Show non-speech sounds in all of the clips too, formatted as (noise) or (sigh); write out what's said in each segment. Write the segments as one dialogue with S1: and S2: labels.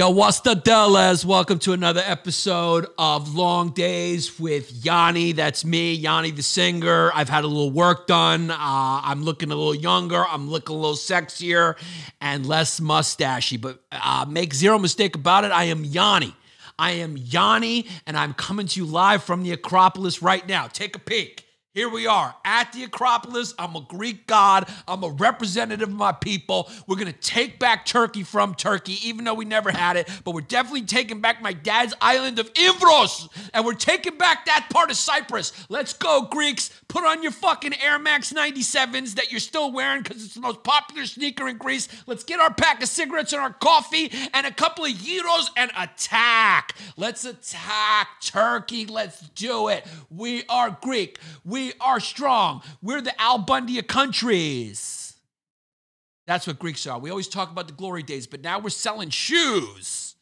S1: Yo, what's the Delez? Welcome to another episode of Long Days with Yanni. That's me, Yanni the singer. I've had a little work done. Uh, I'm looking a little younger. I'm looking a little sexier and less mustachy. But uh, make zero mistake about it, I am Yanni. I am Yanni, and I'm coming to you live from the Acropolis right now. Take a peek. Here we are at the Acropolis. I'm a Greek god. I'm a representative of my people. We're going to take back Turkey from Turkey, even though we never had it. But we're definitely taking back my dad's island of Imvros. And we're taking back that part of Cyprus. Let's go, Greeks. Put on your fucking Air Max 97s that you're still wearing because it's the most popular sneaker in Greece. Let's get our pack of cigarettes and our coffee and a couple of gyros and attack. Let's attack Turkey. Let's do it. We are Greek. We we are strong. We're the Al Bundy of countries. That's what Greeks are. We always talk about the glory days, but now we're selling shoes.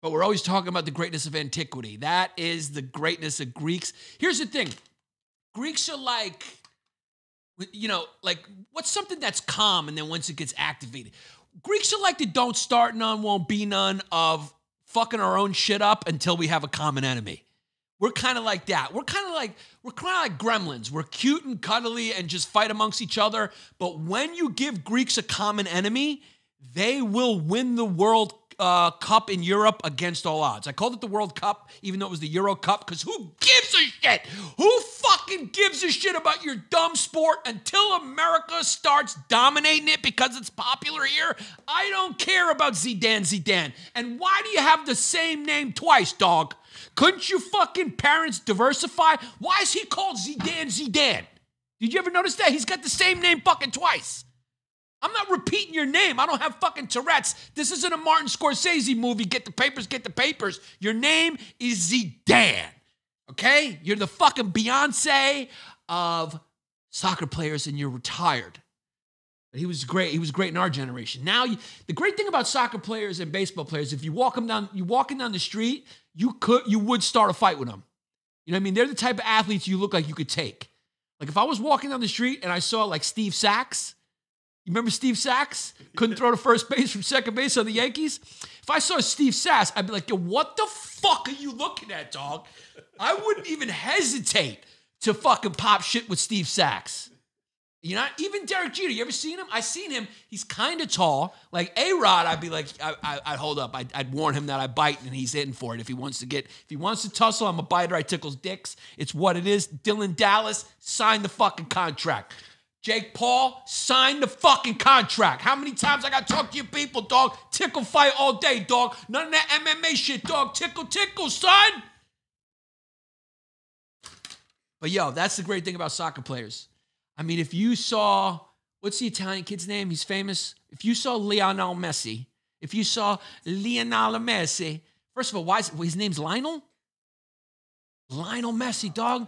S1: But we're always talking about the greatness of antiquity. That is the greatness of Greeks. Here's the thing Greeks are like, you know, like what's something that's calm and then once it gets activated? Greeks are like the don't start none, won't be none of fucking our own shit up until we have a common enemy. We're kind of like that. We're kind of like we're kind of like gremlins. We're cute and cuddly and just fight amongst each other. But when you give Greeks a common enemy, they will win the World uh, Cup in Europe against all odds. I called it the World Cup, even though it was the Euro Cup, because who gives a shit? Who fucking gives a shit about your dumb sport until America starts dominating it because it's popular here? I don't care about Zidane Zidane. And why do you have the same name twice, dog? Couldn't you fucking parents diversify? Why is he called Zidane Zidane? Did you ever notice that? He's got the same name fucking twice. I'm not repeating your name. I don't have fucking Tourette's. This isn't a Martin Scorsese movie. Get the papers, get the papers. Your name is Zidane. Okay? You're the fucking Beyonce of soccer players and you're retired. He was great. He was great in our generation. Now, you, the great thing about soccer players and baseball players, if you walk them down, you walking down the street, you could, you would start a fight with them. You know what I mean? They're the type of athletes you look like you could take. Like if I was walking down the street and I saw like Steve Sax, you remember Steve Sax? Couldn't throw to first base from second base on the Yankees. If I saw Steve Sax, I'd be like, yo, what the fuck are you looking at, dog? I wouldn't even hesitate to fucking pop shit with Steve Sax. You know, even Derek Jeter, you ever seen him? I seen him. He's kind of tall. Like A Rod, I'd be like, I, would hold up. I'd, I'd, warn him that I bite and he's in for it. If he wants to get, if he wants to tussle, I'm a biter. I tickles dicks. It's what it is. Dillon Danis, sign the fucking contract. Jake Paul, sign the fucking contract. How many times I got to talk to you people, dog? Tickle fight all day, dog. None of that MMA shit, dog. Tickle, tickle, son. But yo, that's the great thing about soccer players I mean, if you saw, what's the Italian kid's name? He's famous. If you saw Lionel Messi, if you saw Lionel Messi, first of all, why is his name's Lionel? Lionel Messi, dog.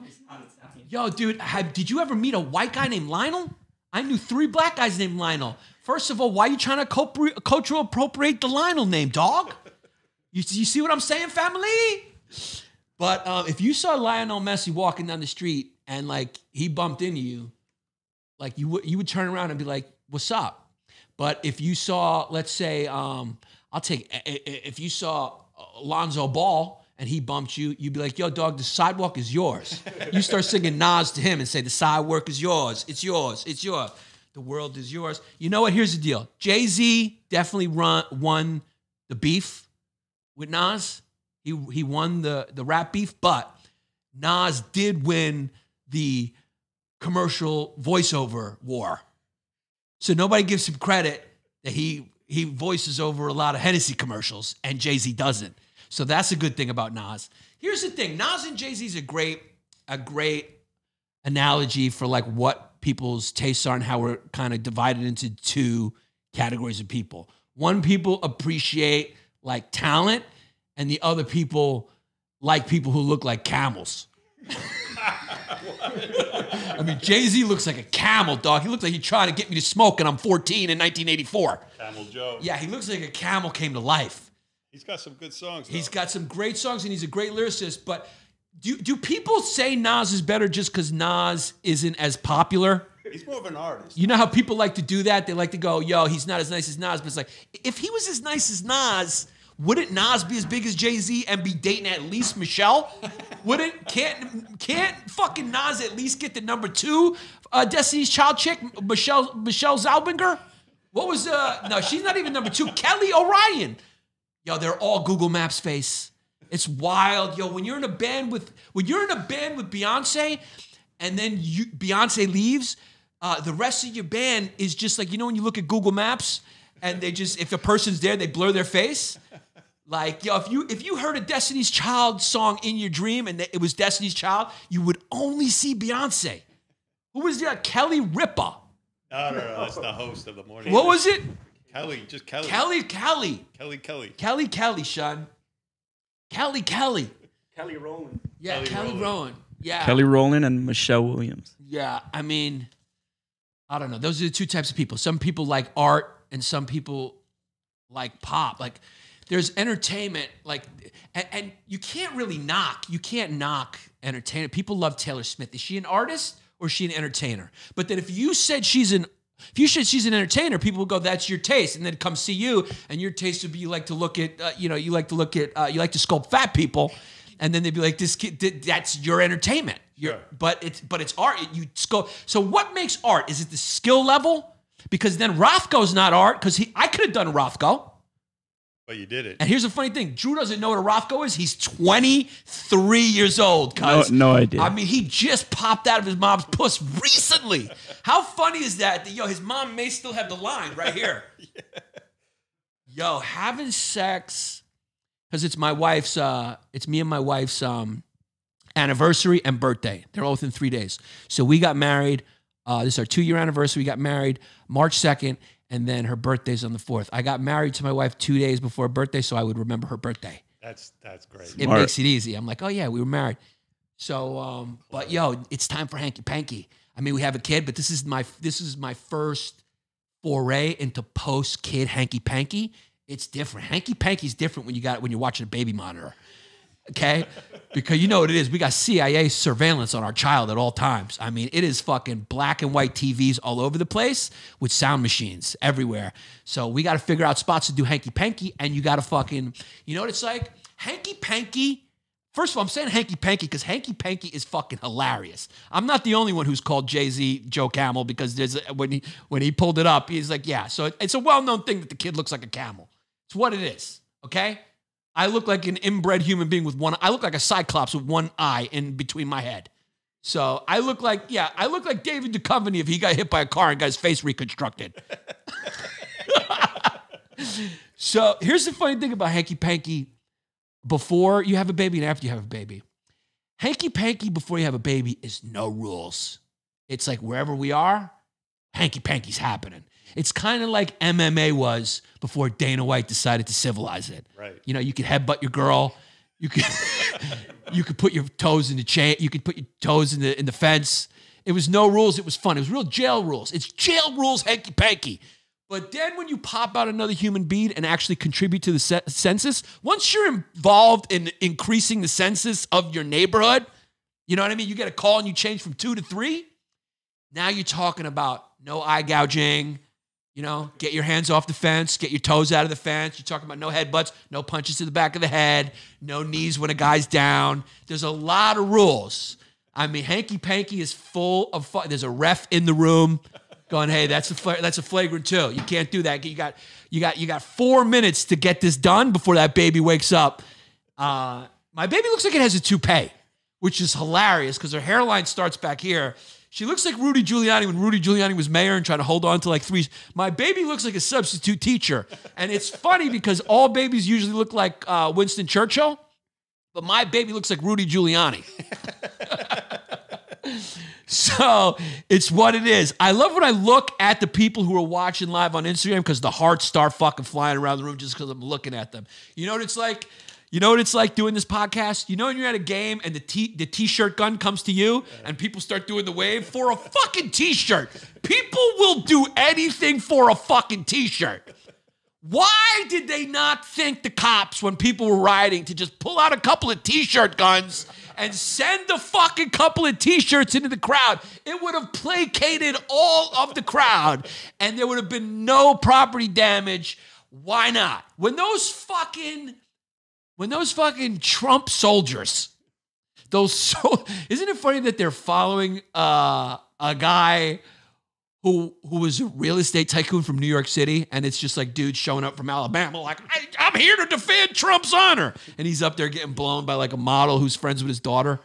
S1: Yo, dude, have, did you ever meet a white guy named Lionel? I knew three black guys named Lionel. First of all, why are you trying to cultural appropriate the Lionel name, dog? You, you see what I'm saying, family? But um, if you saw Lionel Messi walking down the street and like he bumped into you, like you would you would turn around and be like, "What's up?" But if you saw, let's say, um, I'll take if you saw Lonzo Ball and he bumped you, you'd be like, "Yo, dog, the sidewalk is yours." you start singing Nas to him and say, "The sidewalk is yours. It's yours. It's yours. The world is yours." You know what? Here's the deal. Jay Z definitely run, won the beef with Nas. He he won the the rap beef, but Nas did win the commercial voiceover war. So nobody gives him credit that he he voices over a lot of Hennessy commercials and Jay-Z doesn't. So that's a good thing about Nas. Here's the thing, Nas and Jay-Z is a great a great analogy for like what people's tastes are and how we're kind of divided into two categories of people. One people appreciate like talent and the other people like people who look like camels. (laughs) I mean, Jay Z looks like a camel, dog. He looks like he tried to get me to smoke, and I'm 14 in 1984.
S2: Camel Joe.
S1: Yeah, he looks like a camel came to life.
S2: He's got some good songs. Though.
S1: He's got some great songs, and he's a great lyricist. But do do people say Nas is better just because Nas isn't as popular?
S2: He's more of an artist.
S1: You know how people like to do that? They like to go, "Yo, he's not as nice as Nas," but it's like if he was as nice as Nas, Wouldn't Nas be as big as Jay Z and be dating at least Michelle? Wouldn't can't can't fucking Nas at least get the number two uh, Destiny's Child chick Michelle Michelle Zalbinger? What was uh no? She's not even number two. Kelly Orion. Yo, they're all Google Maps face. It's wild, yo. When you're in a band with when you're in a band with Beyonce, and then you, Beyonce leaves, uh, the rest of your band is just like you know when you look at Google Maps and they just if a person's there they blur their face. Like yo, if you if you heard a Destiny's Child song in your dream and it was Destiny's Child, you would only see Beyonce. Who was that? Kelly Ripa.
S2: No, no, no. That's the host of the morning.
S1: What was it?
S2: Kelly? Just Kelly.
S1: Kelly Kelly
S2: Kelly. Kelly.
S1: Kelly Kelly, Sean. Kelly Kelly.
S3: Kelly Rowland.
S1: Yeah,
S2: Kelly
S1: Kelly,
S2: Rowland.
S1: Rowan. Yeah.
S3: Kelly Rowland and Michelle Williams.
S1: Yeah, I mean, I don't know. Those are the two types of people. Some people like art, and some people like pop. Like, there's entertainment, like, and, and you can't really knock. You can't knock entertainment. People love Taylor Smith. Is she an artist or is she an entertainer? But then if you said she's an if you said she's an entertainer, people would go, "That's your taste," and then come see you, and your taste would be you like to look at, uh, you know, you like to look at, uh, you like to sculpt fat people, and then they'd be like, "This kid, that's your entertainment."
S2: Sure.
S1: But it's but it's art. You sculpt. So what makes art? Is it the skill level? Because then Rothko's not art. Because he, I could have done Rothko.
S2: But you did it.
S1: And here's the funny thing: Drew doesn't know what a Rothko is. He's 23 years old.
S3: No,
S1: Cuz
S3: no idea.
S1: I mean, he just popped out of his mom's puss recently. How funny is that? that? Yo, his mom may still have the line right (laughs) here. Yo, having sex because it's my wife's. uh It's me and my wife's um anniversary and birthday. They're all within three days. So we got married. Uh, this is our two year anniversary. We got married March 2nd, and then her birthday's on the 4th. I got married to my wife two days before her birthday, so I would remember her birthday.
S2: That's that's great.
S1: It
S3: Smart.
S1: makes it easy. I'm like, oh yeah, we were married. So, um, but yo, it's time for hanky panky. I mean, we have a kid, but this is my this is my first foray into post kid hanky panky. It's different. Hanky panky's different when you got when you're watching a baby monitor. Okay? Because you know what it is. We got CIA surveillance on our child at all times. I mean, it is fucking black and white TVs all over the place with sound machines everywhere. So we got to figure out spots to do hanky panky, and you got to fucking, you know what it's like? Hanky panky. First of all, I'm saying hanky panky because hanky panky is fucking hilarious. I'm not the only one who's called Jay Z Joe Camel because there's when he when he pulled it up, he's like, yeah. So it's a well known thing that the kid looks like a camel. It's what it is. Okay. I look like an inbred human being with one. I look like a cyclops with one eye in between my head. So I look like, yeah, I look like David Duchovny if he got hit by a car and got his face reconstructed. (laughs) so here's the funny thing about hanky panky before you have a baby and after you have a baby. Hanky panky before you have a baby is no rules. It's like wherever we are, hanky panky's happening. It's kind of like MMA was before Dana White decided to civilize it.
S2: Right.
S1: You know, you could headbutt your girl. You could (laughs) you could put your toes in the chain. You could put your toes in the in the fence. It was no rules. It was fun. It was real jail rules. It's jail rules, hanky panky. But then when you pop out another human being and actually contribute to the ce- census, once you're involved in increasing the census of your neighborhood, you know what I mean? You get a call and you change from two to three. Now you're talking about no eye gouging, you know, get your hands off the fence, get your toes out of the fence. You're talking about no headbutts, no punches to the back of the head, no knees when a guy's down. There's a lot of rules. I mean, hanky panky is full of fun. There's a ref in the room going, "Hey, that's a that's a flagrant too. You can't do that. You got you got you got four minutes to get this done before that baby wakes up." Uh, my baby looks like it has a toupee, which is hilarious because her hairline starts back here. She looks like Rudy Giuliani when Rudy Giuliani was mayor and trying to hold on to like three. My baby looks like a substitute teacher. And it's funny because all babies usually look like uh, Winston Churchill, but my baby looks like Rudy Giuliani. (laughs) so it's what it is. I love when I look at the people who are watching live on Instagram because the hearts start fucking flying around the room just because I'm looking at them. You know what it's like? You know what it's like doing this podcast? You know when you're at a game and the t the t-shirt gun comes to you and people start doing the wave for a fucking t-shirt. People will do anything for a fucking t-shirt. Why did they not think the cops when people were rioting to just pull out a couple of t-shirt guns and send a fucking couple of t-shirts into the crowd? It would have placated all of the crowd and there would have been no property damage. Why not? When those fucking when those fucking Trump soldiers, those (laughs) so isn't it funny that they're following uh, a guy who who was a real estate tycoon from New York City, and it's just like dudes showing up from Alabama, like I'm here to defend Trump's honor, and he's up there getting blown by like a model who's friends with his daughter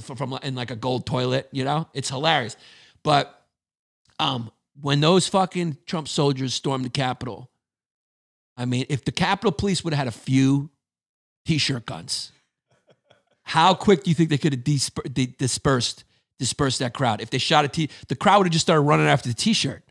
S1: from, from in like a gold toilet. You know, it's hilarious. But um, when those fucking Trump soldiers stormed the Capitol, I mean, if the Capitol Police would have had a few t-shirt guns, how quick do you think they could have disper- di- dispersed dispersed that crowd? If they shot a t, the crowd would have just started running after the t-shirt.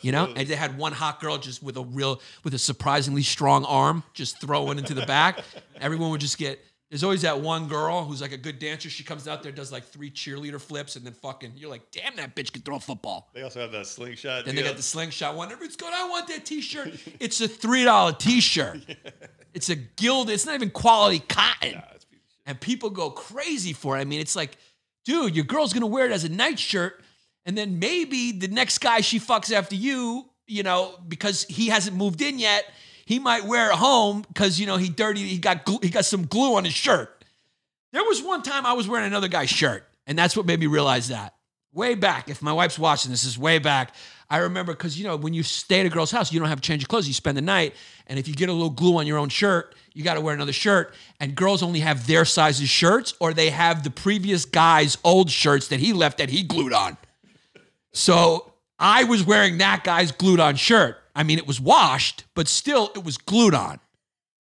S1: You know, and they had one hot girl just with a real, with a surprisingly strong arm, just throwing into the back. Everyone would just get. There's always that one girl who's like a good dancer. She comes out there, does like three cheerleader flips, and then fucking, you're like, damn, that bitch can throw a football.
S2: They also have that slingshot.
S1: Then they got the slingshot one. Everyone's going, I want that t-shirt. (laughs) It's a three dollar t-shirt. (laughs) It's a gilded. It's not even quality cotton.
S2: Nah, it's piece of shit.
S1: And people go crazy for it. I mean, it's like, dude, your girl's gonna wear it as a nightshirt, and then maybe the next guy she fucks after you, you know, because he hasn't moved in yet, he might wear it home because you know he dirty. He got he got some glue on his shirt. There was one time I was wearing another guy's shirt, and that's what made me realize that. Way back, if my wife's watching this, is way back. I remember because you know when you stay at a girl's house, you don't have to change your clothes. You spend the night, and if you get a little glue on your own shirt, you got to wear another shirt. And girls only have their sizes shirts, or they have the previous guy's old shirts that he left that he glued on. So I was wearing that guy's glued on shirt. I mean, it was washed, but still, it was glued on.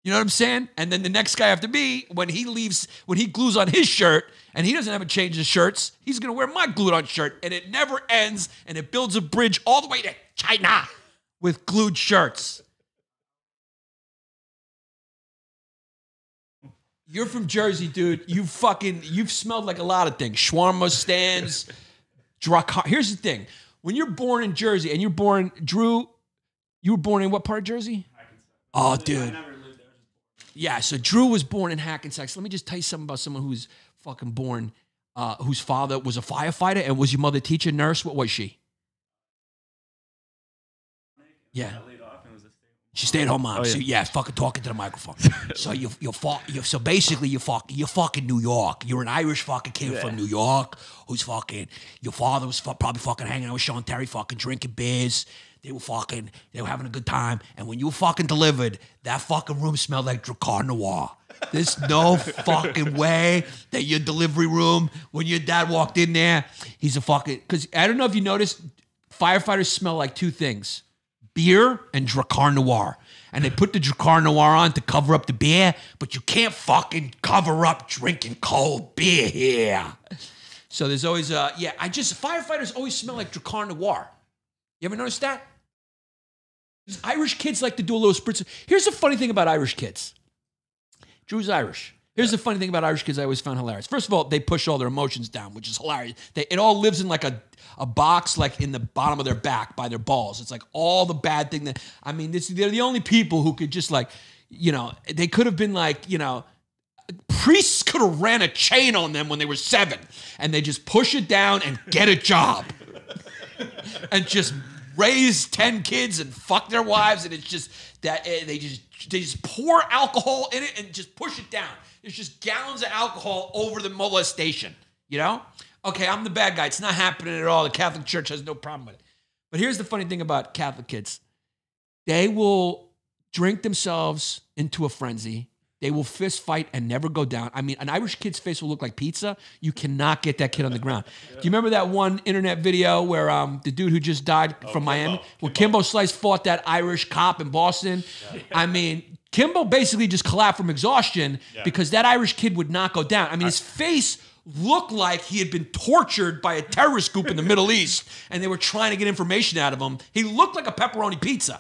S1: You know what I'm saying? And then the next guy after me, when he leaves, when he glues on his shirt and he doesn't have to change his shirts, he's gonna wear my glued on shirt. And it never ends and it builds a bridge all the way to China with glued shirts. You're from Jersey, dude. You fucking, you've smelled like a lot of things. Shawarma stands, Drakkar. Here's the thing. When you're born in Jersey and you're born, Drew, you were born in what part of Jersey? Oh, dude. Yeah, so Drew was born in Hackensack. So let me just tell you something about someone who's fucking born, uh, whose father was a firefighter and was your mother teacher, nurse? What was she? Yeah. She stayed home mom.
S3: Oh, yeah.
S1: So yeah, fucking talking to the microphone. (laughs) so you you fuck you so basically you fuck you're fucking New York. You're an Irish fucking kid from New York who's fucking your father was fu- probably fucking hanging out with Sean Terry, fucking drinking beers. They were fucking they were having a good time. And when you were fucking delivered, that fucking room smelled like Drakkar Noir. There's no (laughs) fucking way that your delivery room, when your dad walked in there, he's a fucking because I don't know if you noticed, firefighters smell like two things beer and Drakkar Noir. And they put the Drakkar Noir on to cover up the beer, but you can't fucking cover up drinking cold beer here. So there's always, uh, yeah, I just, firefighters always smell like Drakkar Noir. You ever notice that? Irish kids like to do a little spritz. Here's the funny thing about Irish kids Drew's Irish. Here's the funny thing about Irish kids I always found hilarious. First of all, they push all their emotions down, which is hilarious. They, it all lives in like a, a box, like in the bottom of their back by their balls. It's like all the bad thing that, I mean, this, they're the only people who could just like, you know, they could have been like, you know, priests could have ran a chain on them when they were seven and they just push it down and get a job (laughs) and just raise 10 kids and fuck their wives and it's just that eh, they just they just pour alcohol in it and just push it down. There's just gallons of alcohol over the molestation you know? Okay i'm the bad guy. It's not happening at all. The catholic church has no problem with it. But here's the funny thing about catholic kids. They will drink themselves into a frenzy they will fist fight and never go down. I mean, an Irish kid's face will look like pizza. You cannot get that kid on the ground. Do you remember that one internet video where um, the dude who just died from Miami, where Kimbo Slice fought that Irish cop in Boston? I mean, Kimbo basically just collapsed from exhaustion because that Irish kid would not go down. I mean, his face looked like he had been tortured by a terrorist group in the Middle (laughs) East and they were trying to get information out of him. He looked like a pepperoni pizza.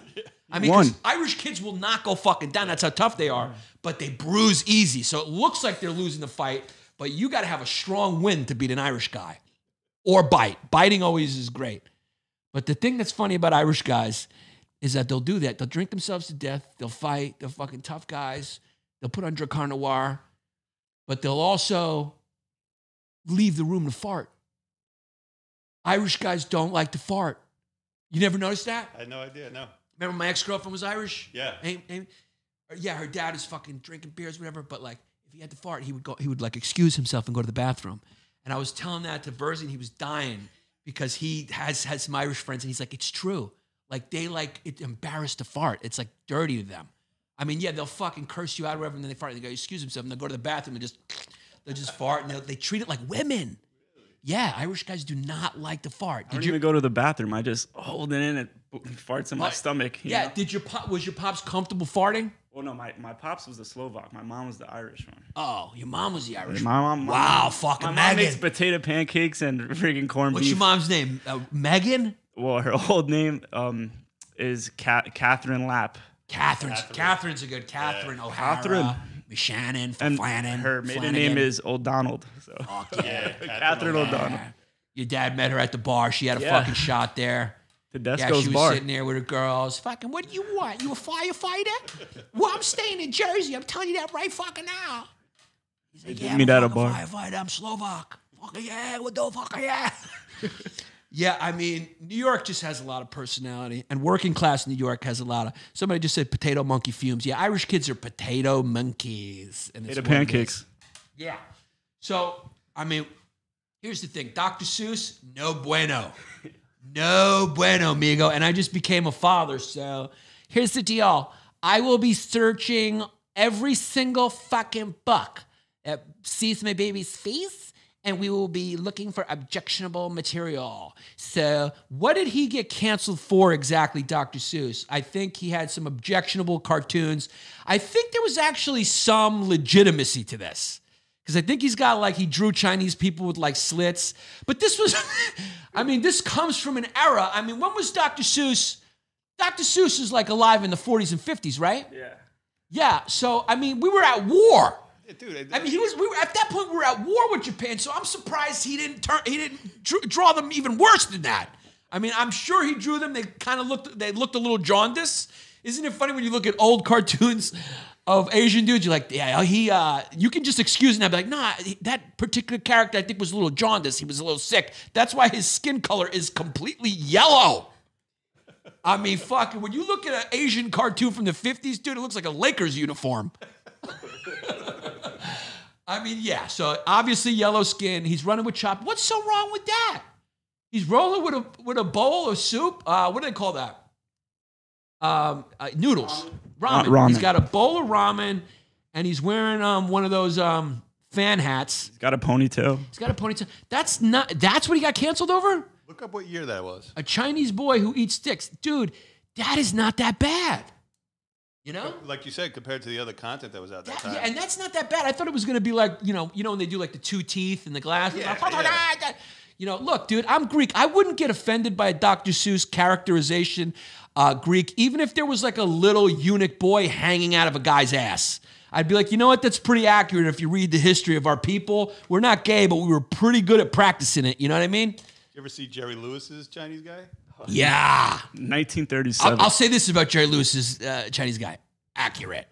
S1: I mean, Irish kids will not go fucking down. That's how tough they are. But they bruise easy. So it looks like they're losing the fight, but you got to have a strong win to beat an Irish guy or bite. Biting always is great. But the thing that's funny about Irish guys is that they'll do that. They'll drink themselves to death. They'll fight. They're fucking tough guys. They'll put on Drakkar Noir, but they'll also leave the room to fart. Irish guys don't like to fart. You never noticed that?
S2: I had no idea. No.
S1: Remember my ex girlfriend was Irish.
S2: Yeah.
S1: Amy, Amy- yeah, her dad is fucking drinking beers, whatever. But like, if he had to fart, he would go. He would like excuse himself and go to the bathroom. And I was telling that to Verzi, and he was dying because he has has some Irish friends, and he's like, it's true. Like they like it embarrassed to fart. It's like dirty to them. I mean, yeah, they'll fucking curse you out or whatever, and then they fart. And they go excuse themselves, and they go to the bathroom and just (sniffs) they just fart, and they'll- they treat it like women. Yeah, Irish guys do not like to fart.
S3: I
S1: Did
S3: don't
S1: you?
S3: even go to the bathroom. I just hold it in and (laughs) farts in my
S1: What?
S3: stomach. you
S1: Yeah.
S3: know?
S1: Did your pop was your pops comfortable farting?
S3: Well, no, my, my pops was the Slovak. My mom was the Irish one.
S1: Oh, your mom was the Irish.
S3: My mom.
S1: Wow,
S3: mom-
S1: fucking
S3: My mom makes potato pancakes and (laughs) freaking corned
S1: What's
S3: beef.
S1: your mom's name? Uh, Megan?
S3: Well, her (laughs) old name um is Ca- Catherine Lapp,
S1: Catherine's. Catherine's a good Catherine O'Hara.
S3: Catherine.
S1: Shannon.
S3: and
S1: Flannan.
S3: her maiden
S1: Flanagan.
S3: name is O'Donnell. So
S1: Fuck yeah.
S3: Catherine O'Donnell.
S1: Your dad met her at the bar. She had a
S3: Yeah.
S1: fucking shot there. Yeah,
S3: Tedesco's
S1: she was
S3: bar.
S1: sitting there with her girls. Fucking, what do you want? You a firefighter? well, I'm staying in Jersey. I'm telling you that right fucking now. He's like,
S3: did
S1: yeah,
S3: meet
S1: I'm
S3: at a bar.
S1: firefighter. I'm Slovak. Fucking yeah, what the fuck yeah. (laughs) yeah, I mean, New York just has a lot of personality, and working class New York has a lot of. Somebody just said potato monkey fumes. Yeah, Irish kids are potato monkeys. And it's
S3: Potato
S1: what it is.
S3: pancakes.
S1: Yeah. So, I mean, here's the thing Dr. Seuss, no bueno. No bueno, amigo. And I just became a father. So, here's the deal I will be searching every single fucking book that sees my baby's face. And we will be looking for objectionable material. So, what did he get canceled for exactly, Dr. Seuss? I think he had some objectionable cartoons. I think there was actually some legitimacy to this because I think he's got like he drew Chinese people with like slits. But this was, (laughs) I mean, this comes from an era. I mean, when was Dr. Seuss? Dr. Seuss is like alive in the 40s and 50s, right?
S3: Yeah.
S1: Yeah. So I mean, we were at war.
S2: Yeah, dude,
S1: I mean, he was. We were at that point. We were at war with Japan. So I'm surprised he didn't turn. He didn't dr- draw them even worse than that. I mean, I'm sure he drew them. They kind of looked. They looked a little jaundiced. Isn't it funny when you look at old cartoons of Asian dudes? You're like, yeah, he. Uh, you can just excuse him. I'd be like, nah, that particular character I think was a little jaundiced. He was a little sick. That's why his skin color is completely yellow. I mean, fucking, when you look at an Asian cartoon from the 50s, dude, it looks like a Lakers uniform. I mean, yeah. So obviously yellow skin. He's running with chop. What's so wrong with that? He's rolling with a with a bowl of soup. Uh, what do they call that? Um, uh, noodles. Ramen.
S3: Ramen.
S1: He's got a bowl of ramen, and he's wearing um one of those um fan hats.
S3: He's got a ponytail.
S1: He's got a ponytail. That's not. That's what he got canceled over.
S2: Look up what year that was.
S1: A Chinese boy who eats sticks, dude. That is not that bad. You know.
S2: Like you said, compared to the other content that was out that
S1: That-
S2: time.
S1: yeah, and that's not that bad. I thought it was going to be like, you know, you know when they do like the two teeth and the glass.
S2: Yeah,
S1: Like,
S2: yeah. (laughs)
S1: You know, look, dude, I'm Greek. I wouldn't get offended by a Dr. Seuss characterization uh, Greek, even if there was like a little eunuch boy hanging out of a guy's ass. I'd be like, you know what? That's pretty accurate. If you read the history of our people, we're not gay, but we were pretty good at practicing it. You know what I mean?
S2: you ever see Jerry Lewis's Chinese guy?
S1: Yeah.
S3: 1937.
S1: I'll, I'll say this about Jerry Lewis's uh, Chinese guy: accurate.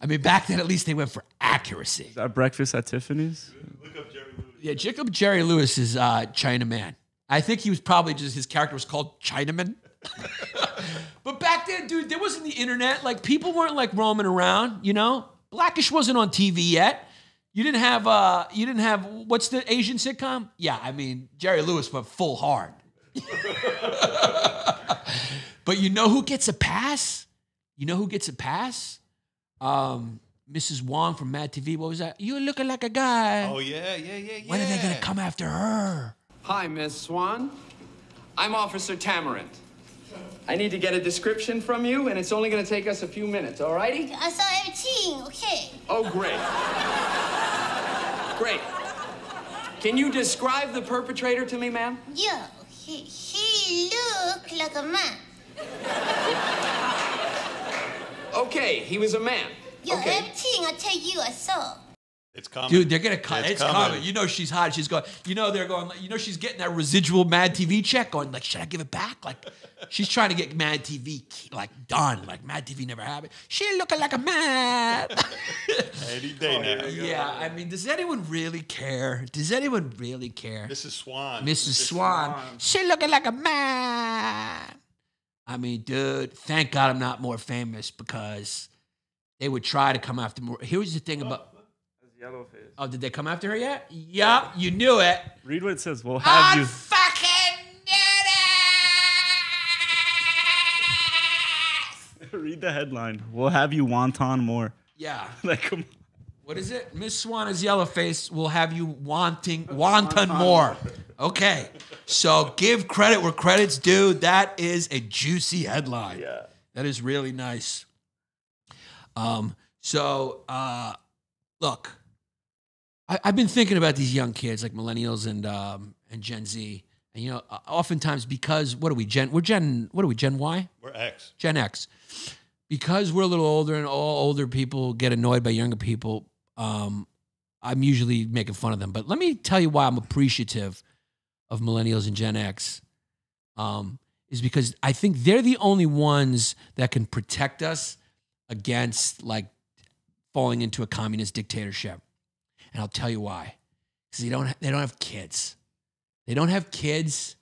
S1: I mean, back then at least they went for accuracy.
S3: Is that breakfast at Tiffany's?
S2: Look up Jerry Lewis.
S1: Yeah, Jacob Jerry Lewis is uh, Chinaman. I think he was probably just his character was called Chinaman. (laughs) but back then, dude, there wasn't the internet. Like people weren't like roaming around. You know, Blackish wasn't on TV yet. You didn't have uh, you didn't have what's the Asian sitcom? Yeah, I mean Jerry Lewis went full hard. (laughs) but you know who gets a pass? You know who gets a pass? Um, Mrs. Wong from Mad TV. What was that? You looking like a guy.
S2: Oh yeah, yeah, yeah, yeah.
S1: When are they gonna come after her?
S4: Hi, Miss Swan. I'm Officer Tamarant. I need to get a description from you, and it's only going to take us a few minutes, all righty?
S5: Uh, I saw everything, okay.
S4: Oh, great. great. Can you describe the perpetrator to me, ma'am?
S5: Yeah, he, he looked like a man.
S4: Okay, he was a man.
S5: Yeah,
S4: okay.
S5: Uh, everything I tell you I saw.
S2: It's coming.
S1: Dude, they're gonna cut. It's,
S2: It's
S1: coming.
S2: coming.
S1: You know she's hot. She's going. You know they're going. You know she's getting that residual Mad TV check. Going like, should I give it back? Like, she's trying to get Mad TV like done. Like Mad TV never happened. She looking like a man. (laughs)
S2: Any day now.
S1: yeah, I mean, does anyone really care? Does anyone really care?
S2: Mrs. Swan.
S1: Mrs. Swan. She looking like a man. I mean, dude, thank God I'm not more famous because they would try to come after more. Here's the thing about. Oh, did they come after her yet? Yup, you knew it.
S3: Read what it says. We'll have
S1: I
S3: you.
S1: fucking knew it. (laughs)
S3: Read the headline. We'll have you wonton more.
S1: Yeah. (laughs)
S3: Like, come on.
S1: What is it? Miss Swan is yellow face We'll have you wanting (laughs) wanton more. Okay. So give credit where credit's due. That is a juicy headline.
S3: Yeah.
S1: That is really nice. Um, so uh look, I, I've been thinking about these young kids like millennials and um and Gen Z. And you know, oftentimes because what are we, Gen we're Gen what are we, Gen Y?
S2: We're X.
S1: Gen X. Because we're a little older and all older people get annoyed by younger people, um, I'm usually making fun of them. But let me tell you why I'm appreciative of millennials and Gen X. Um, is because I think they're the only ones that can protect us against like falling into a communist dictatorship. And I'll tell you why. Because they don't they don't have kids. They don't have kids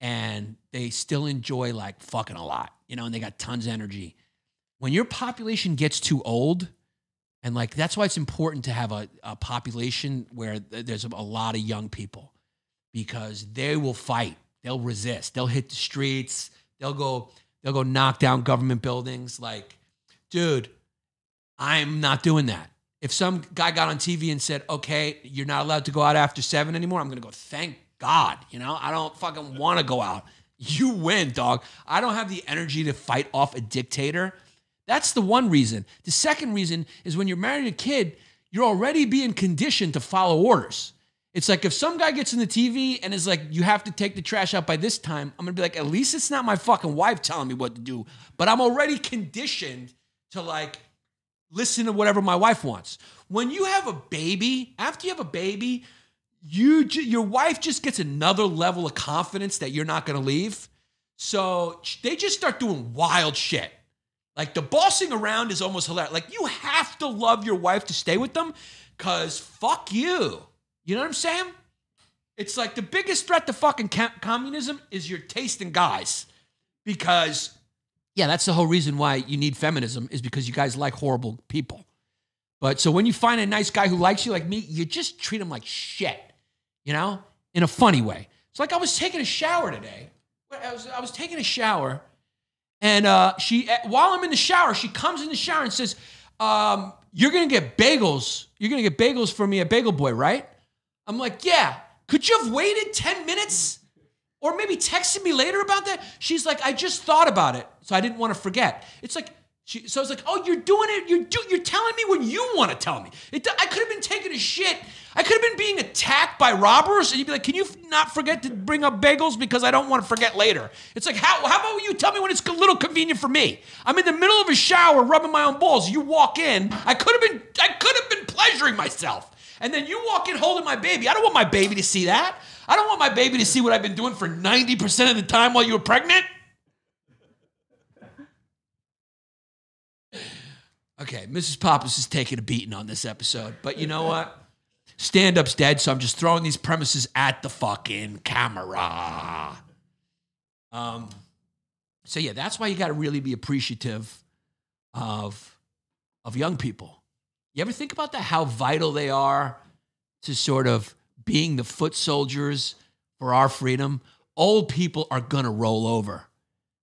S1: and they still enjoy like fucking a lot, you know, and they got tons of energy. When your population gets too old, and like that's why it's important to have a, a population where th- there's a lot of young people because they will fight, they'll resist, they'll hit the streets, they'll go, they'll go knock down government buildings. Like, dude, I'm not doing that. If some guy got on TV and said, okay, you're not allowed to go out after seven anymore, I'm gonna go, thank God. You know, I don't fucking wanna go out. You win, dog. I don't have the energy to fight off a dictator. That's the one reason. The second reason is when you're married to a kid, you're already being conditioned to follow orders. It's like if some guy gets in the TV and is like, you have to take the trash out by this time, I'm gonna be like, at least it's not my fucking wife telling me what to do. But I'm already conditioned to like listen to whatever my wife wants. When you have a baby, after you have a baby, you your wife just gets another level of confidence that you're not gonna leave. So they just start doing wild shit. Like the bossing around is almost hilarious. Like you have to love your wife to stay with them, cause fuck you. You know what I'm saying? It's like the biggest threat to fucking communism is your taste in guys, because yeah, that's the whole reason why you need feminism is because you guys like horrible people. But so when you find a nice guy who likes you like me, you just treat him like shit, you know, in a funny way. It's like I was taking a shower today. I was I was taking a shower, and uh, she while I'm in the shower, she comes in the shower and says, um, "You're gonna get bagels. You're gonna get bagels for me at Bagel Boy, right?" I'm like, "Yeah." Could you have waited ten minutes? Or maybe texted me later about that. She's like, I just thought about it, so I didn't want to forget. It's like, she, so I was like, oh, you're doing it. You're do, you're telling me what you want to tell me. It, I could have been taking a shit. I could have been being attacked by robbers, and you'd be like, can you not forget to bring up bagels because I don't want to forget later. It's like, how how about you tell me when it's a little convenient for me? I'm in the middle of a shower rubbing my own balls. You walk in. I could have been I could have been pleasuring myself. And then you walk in holding my baby. I don't want my baby to see that. I don't want my baby to see what I've been doing for 90% of the time while you were pregnant. Okay, Mrs. Pappas is taking a beating on this episode, but you know what? Stand up's dead, so I'm just throwing these premises at the fucking camera. Um, so yeah, that's why you got to really be appreciative of of young people. You ever think about that? How vital they are to sort of being the foot soldiers for our freedom. Old people are gonna roll over.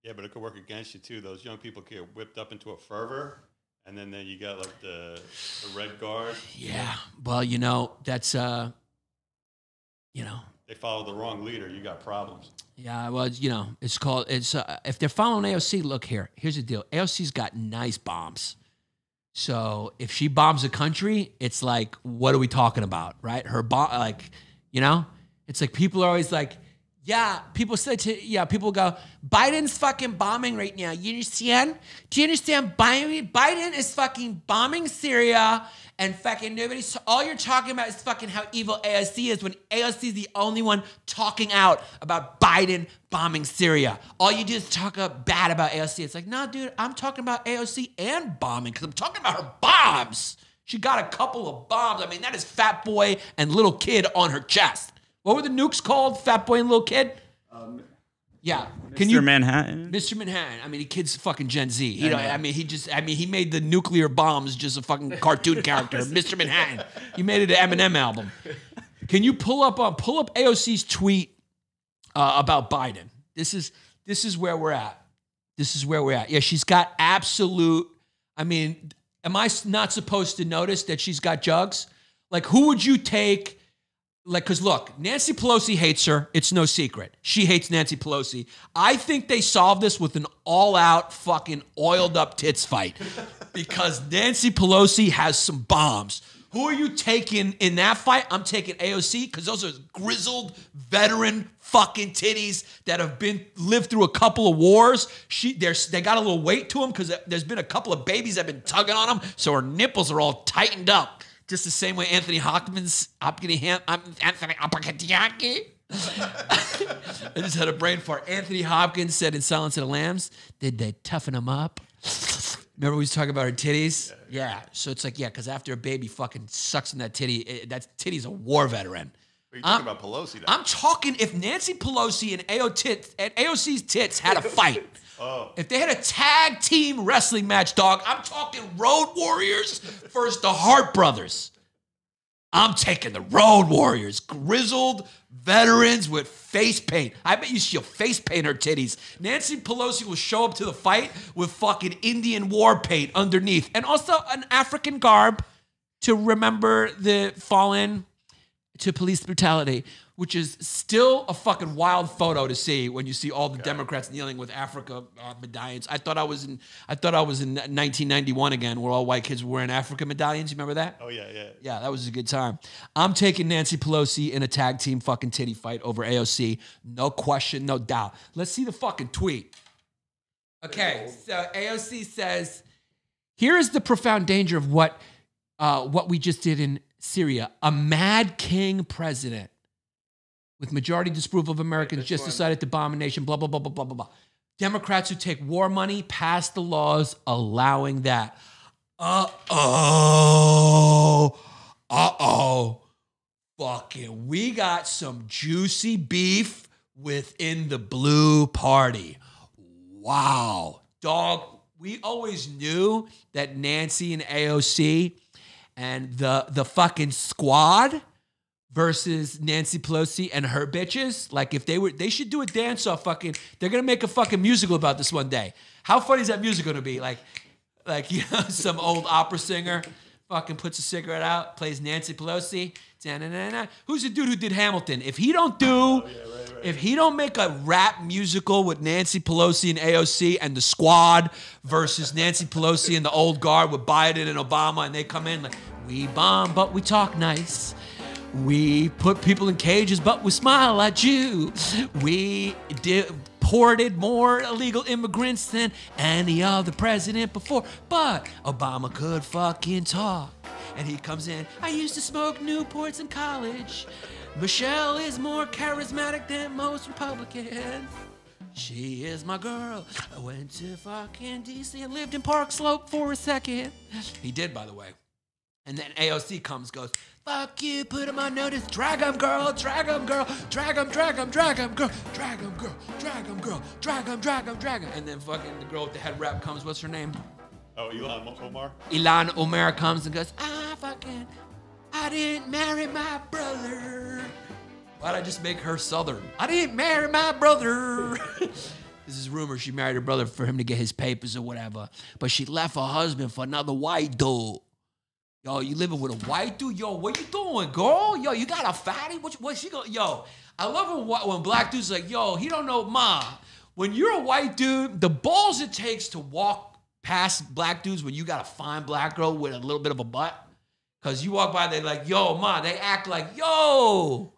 S2: Yeah, but it could work against you too. Those young people get whipped up into a fervor, and then, then you got like the the red guard.
S1: Yeah. Well, you know, that's uh you know,
S2: They follow the wrong leader. You got problems.
S1: yeah, well, you know, it's called it's uh, if they're following AOC, look here. Here's the deal. AOC's got nice bombs. So, if she bombs a country, it's like what are we talking about, right? Her bomb like, you know? It's like people are always like, yeah, people say to yeah, people go, Biden's fucking bombing right now. You understand? Do you understand? Biden, Biden is fucking bombing Syria and fucking nobody's all you're talking about is fucking how evil AOC is when AOC is the only one talking out about Biden bombing Syria. All you do is talk up bad about AOC. It's like, no, dude, I'm talking about AOC and bombing because I'm talking about her bombs. She got a couple of bombs. I mean, that is Fat Boy and Little Kid on her chest. What were the nukes called? Fat Boy and Little Kid? Yeah. Can you
S3: Mr. Manhattan.
S1: Mr. Manhattan. I mean, the kid's fucking Gen Z. You know, I mean, he just, I mean, he made the nuclear bombs just a fucking cartoon character, (laughs) Mr. Manhattan. He made it an Eminem album. Can you pull up, uh, pull up AOC's tweet uh, about Biden? This is, this is where we're at. This is where we're at. Yeah, she's got absolute. I mean, am I not supposed to notice that she's got jugs? Like, who would you take? Like, because look, Nancy Pelosi hates her. It's no secret. She hates Nancy Pelosi. I think they solved this with an all out fucking oiled up tits fight (laughs) because Nancy Pelosi has some bombs. Who are you taking in that fight? I'm taking AOC because those are grizzled veteran fucking titties that have been lived through a couple of wars. She there's they got a little weight to them because there's been a couple of babies that have been tugging on them, so her nipples are all tightened up, just the same way Anthony Hopkins, Hopkins, Anthony Hopkins. (laughs) I just had a brain fart. Anthony Hopkins said in Silence of the Lambs, "Did they toughen him up?" Remember we was talking about her titties? Yeah. So it's like, yeah, because after a baby fucking sucks in that titty, it, that titty's a war veteran.
S6: Are you talking about Pelosi? Now?
S1: I'm talking if Nancy Pelosi and AO and AOC's tits had a fight. If they had a tag team wrestling match, dog, I'm talking Road Warriors versus the Hart Brothers. I'm taking the Road Warriors, grizzled veterans with face paint. I bet you she'll face paint her titties. Nancy Pelosi will show up to the fight with fucking Indian war paint underneath, and also an African garb to remember the fallen to police brutality, which is still a fucking wild photo to see when you see all the Democrats kneeling with Africa uh, medallions. I thought I was in I thought I was in 1991 again, where all white kids were wearing Africa medallions. You remember that?
S2: Oh yeah, yeah.
S1: Yeah, that was a good time. I'm taking Nancy Pelosi in a tag team fucking titty fight over AOC. No question, no doubt. Let's see the fucking tweet. Okay, so AOC says, "Here is the profound danger of what uh, what we just did in Syria. A mad king president with majority disapproval of Americans just decided to bomb a nation. Blah blah blah blah blah blah blah. Democrats who take war money pass the laws allowing that. Uh oh. Uh oh. Fucking, we got some juicy beef within the blue party. Wow. Dog, we always knew that Nancy and AOC and the the fucking squad versus Nancy Pelosi and her bitches. Like if they were they should do a dance off fucking they're gonna make a fucking musical about this one day. How funny is that music gonna be? Like like (laughs) you know, some old opera singer fucking puts a cigarette out, plays Nancy Pelosi. Da-na-na-na. Who's the dude who did Hamilton? If he don't do, oh, if he don't make a rap musical with Nancy Pelosi and AOC and the squad versus Nancy Pelosi and the old guard with Biden and Obama, and they come in like, we bomb, but we talk nice. We put people in cages, but we smile at you. We deported more illegal immigrants than any other president before, but Obama could fucking talk. And he comes in, I used to smoke Newports in college. Michelle is more charismatic than most Republicans. She is my girl. I went to fucking DC and lived in Park Slope for a second. He did, by the way. And then AOC comes, goes, fuck you, put him on notice, drag him, girl, drag him, girl, drag him, drag him, drag him, girl, drag him, girl, drag him, girl, drag him, drag him, drag him. And then fucking the girl with the head wrap comes, what's her name?
S2: Oh, Ilhan Omar.
S1: Ilhan Omar comes and goes, I fucking, I didn't marry my brother. Why'd I just make her Southern? I didn't marry my brother. (laughs) this is rumor she married her brother for him to get his papers or whatever. But she left her husband for another white dude. Yo, you living with a white dude? Yo, what you doing, girl? Yo, you got a fatty? What, what she go? Yo, I love when, when black dudes like, yo, he don't know ma. When you're a white dude, the balls it takes to walk past black dudes when you got a fine black girl with a little bit of a butt. Cause you walk by, they like, yo, ma. They act like, yo,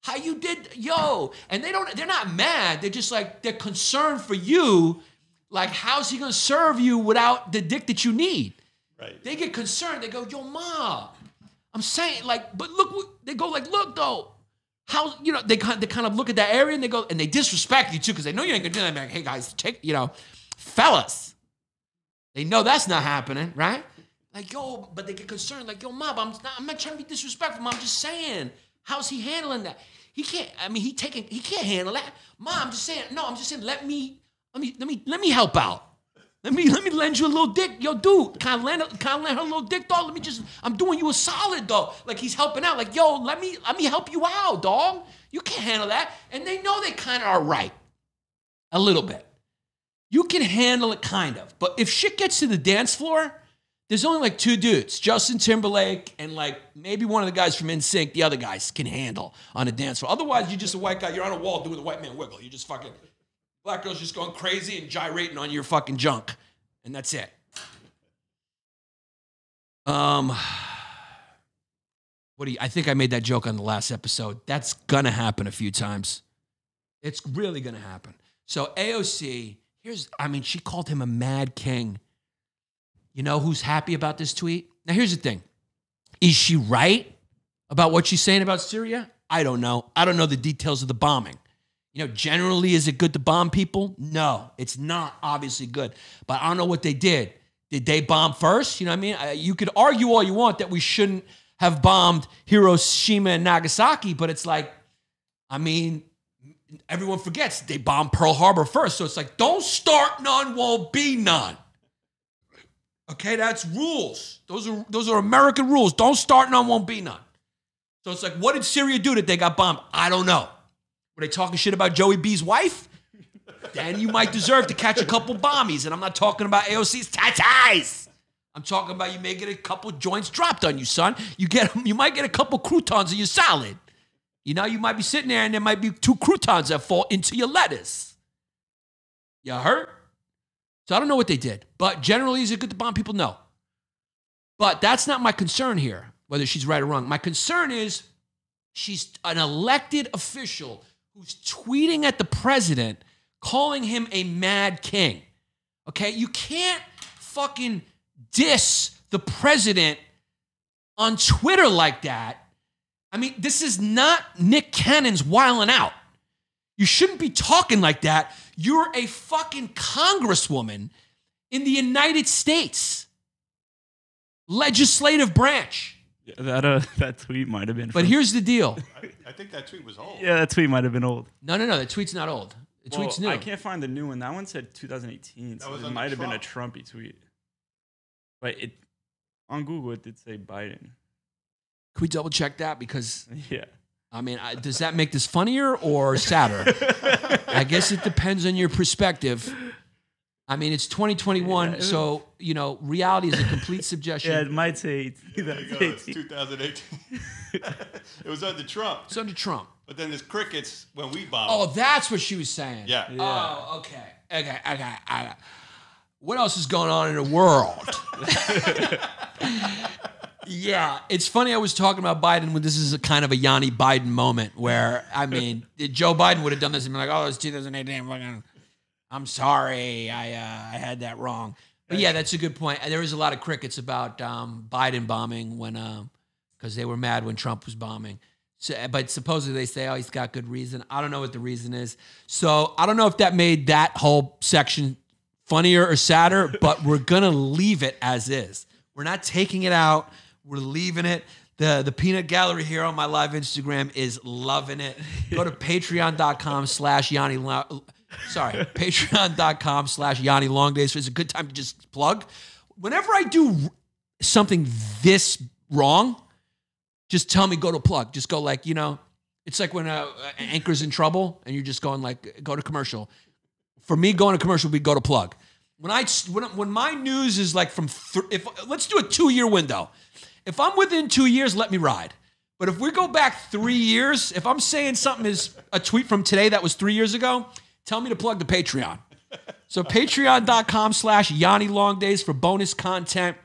S1: how you did, yo. And they don't, they're not mad. They're just like, they're concerned for you. Like, how's he gonna serve you without the dick that you need?
S2: Right.
S1: They get concerned. They go, yo, ma. I'm saying, like, but look, they go like, look though. How you know they kind they kind of look at that area and they go and they disrespect you too because they know you ain't gonna do that. Like, hey guys, take you know, fellas. They know that's not happening, right? Like, yo, but they get concerned, like, yo, mob, I'm not, I'm not trying to be disrespectful, mom. I'm just saying, how's he handling that? He can't. I mean, he taking. He can't handle that. Mom, I'm just saying. No, I'm just saying. Let me. Let me. Let me. Let me help out. Let me. Let me lend you a little dick. Yo, dude, can I lend? Can I lend her a little dick, dog? Let me just. I'm doing you a solid, dog. Like he's helping out. Like, yo, let me. Let me help you out, dog. You can't handle that. And they know they kind of are right. A little bit. You can handle it kind of. But if shit gets to the dance floor, there's only like two dudes, Justin Timberlake and like maybe one of the guys from NSYNC. The other guys can handle on a dance floor. Otherwise, you're just a white guy. You're on a wall doing the white man wiggle. You're just fucking black girls just going crazy and gyrating on your fucking junk, and that's it. Um, what do you? I think I made that joke on the last episode. That's gonna happen a few times. It's really gonna happen. So AOC, here's. I mean, she called him a mad king. You know who's happy about this tweet? Now, here's the thing Is she right about what she's saying about Syria? I don't know. I don't know the details of the bombing. You know, generally, is it good to bomb people? No, it's not obviously good. But I don't know what they did. Did they bomb first? You know what I mean? You could argue all you want that we shouldn't have bombed Hiroshima and Nagasaki, but it's like, I mean, everyone forgets they bombed Pearl Harbor first. So it's like, don't start none, won't be none. Okay, that's rules. Those are those are American rules. Don't start none, won't be none. So it's like, what did Syria do that they got bombed? I don't know. Were they talking shit about Joey B's wife? then you might deserve to catch a couple bombies. And I'm not talking about AOC's tatas. I'm talking about you may get a couple joints dropped on you, son. You get (laughs) you might get a couple croutons in your salad. You know, you might be sitting there and there might be two croutons that fall into your lettuce. You hurt? So I don't know what they did. But generally, is it good to bomb people? No. But that's not my concern here, whether she's right or wrong. My concern is she's an elected official who's tweeting at the president, calling him a mad king. Okay? You can't fucking diss the president on Twitter like that. I mean, this is not Nick Cannon's Wild 'N Out. You shouldn't be talking like that. You're a fucking congresswoman in the United States, legislative branch.
S3: Yeah, that uh, (laughs) that tweet might have been.
S1: But
S3: from-
S1: here's the deal.
S2: I, I think that tweet was old.
S3: yeah, that tweet might have been old.
S1: No, no, no. The tweet's not old. The tweet's new.
S3: I can't find the new one. That one said 2018, so it might have been a Trumpy tweet. But it on Google it did say Biden.
S1: Can we double check that? Because (laughs)
S3: Yeah.
S1: I mean, I, does that make this funnier or sadder? (laughs) I guess it depends on your perspective. I mean, it's 2021,
S3: Yeah,
S1: so you know, reality is a complete (laughs) suggestion.
S3: Yeah, it might say
S2: There you go, it's
S3: 2018.
S2: 2018. (laughs) it was under Trump.
S1: It's under Trump.
S2: But then there's crickets when we bomb.
S1: Oh, that's what she was saying.
S2: yeah.
S1: Oh, okay. Okay. Okay. okay. What else is going on in the world? (laughs) yeah, it's funny. I was talking about Biden when this is a kind of a Yanni Biden moment where, I mean, Joe Biden would have done this and been like, oh, it's 2018. I'm sorry. I, uh, I had that wrong. But yeah, that's a good point. There was a lot of crickets about um, Biden bombing when, because they were mad when Trump was bombing. So, but supposedly they say, oh, he's got good reason. I don't know what the reason is. So I don't know if that made that whole section funnier or sadder, (laughs) but we're gonna leave it as is. We're not taking it out. We're leaving it. The the peanut gallery here on my live Instagram is loving it. Go to (laughs) patreon.com slash Yanni sorry, (laughs) patreon.com slash Yanni Long Days. So it's a good time to just plug. Whenever I do something this wrong, just tell me go to plug. Just go like, you know, it's like when uh, Anchor's in trouble and you're just going like, go to commercial. For me, going to commercial would be go to plug. When I when, when my news is like from th- if let's do a two year window. If I'm within two years, let me ride. But if we go back three years, if I'm saying something is a tweet from today that was three years ago, tell me to plug the Patreon. So patreon.com slash Yanni Long Days for bonus content.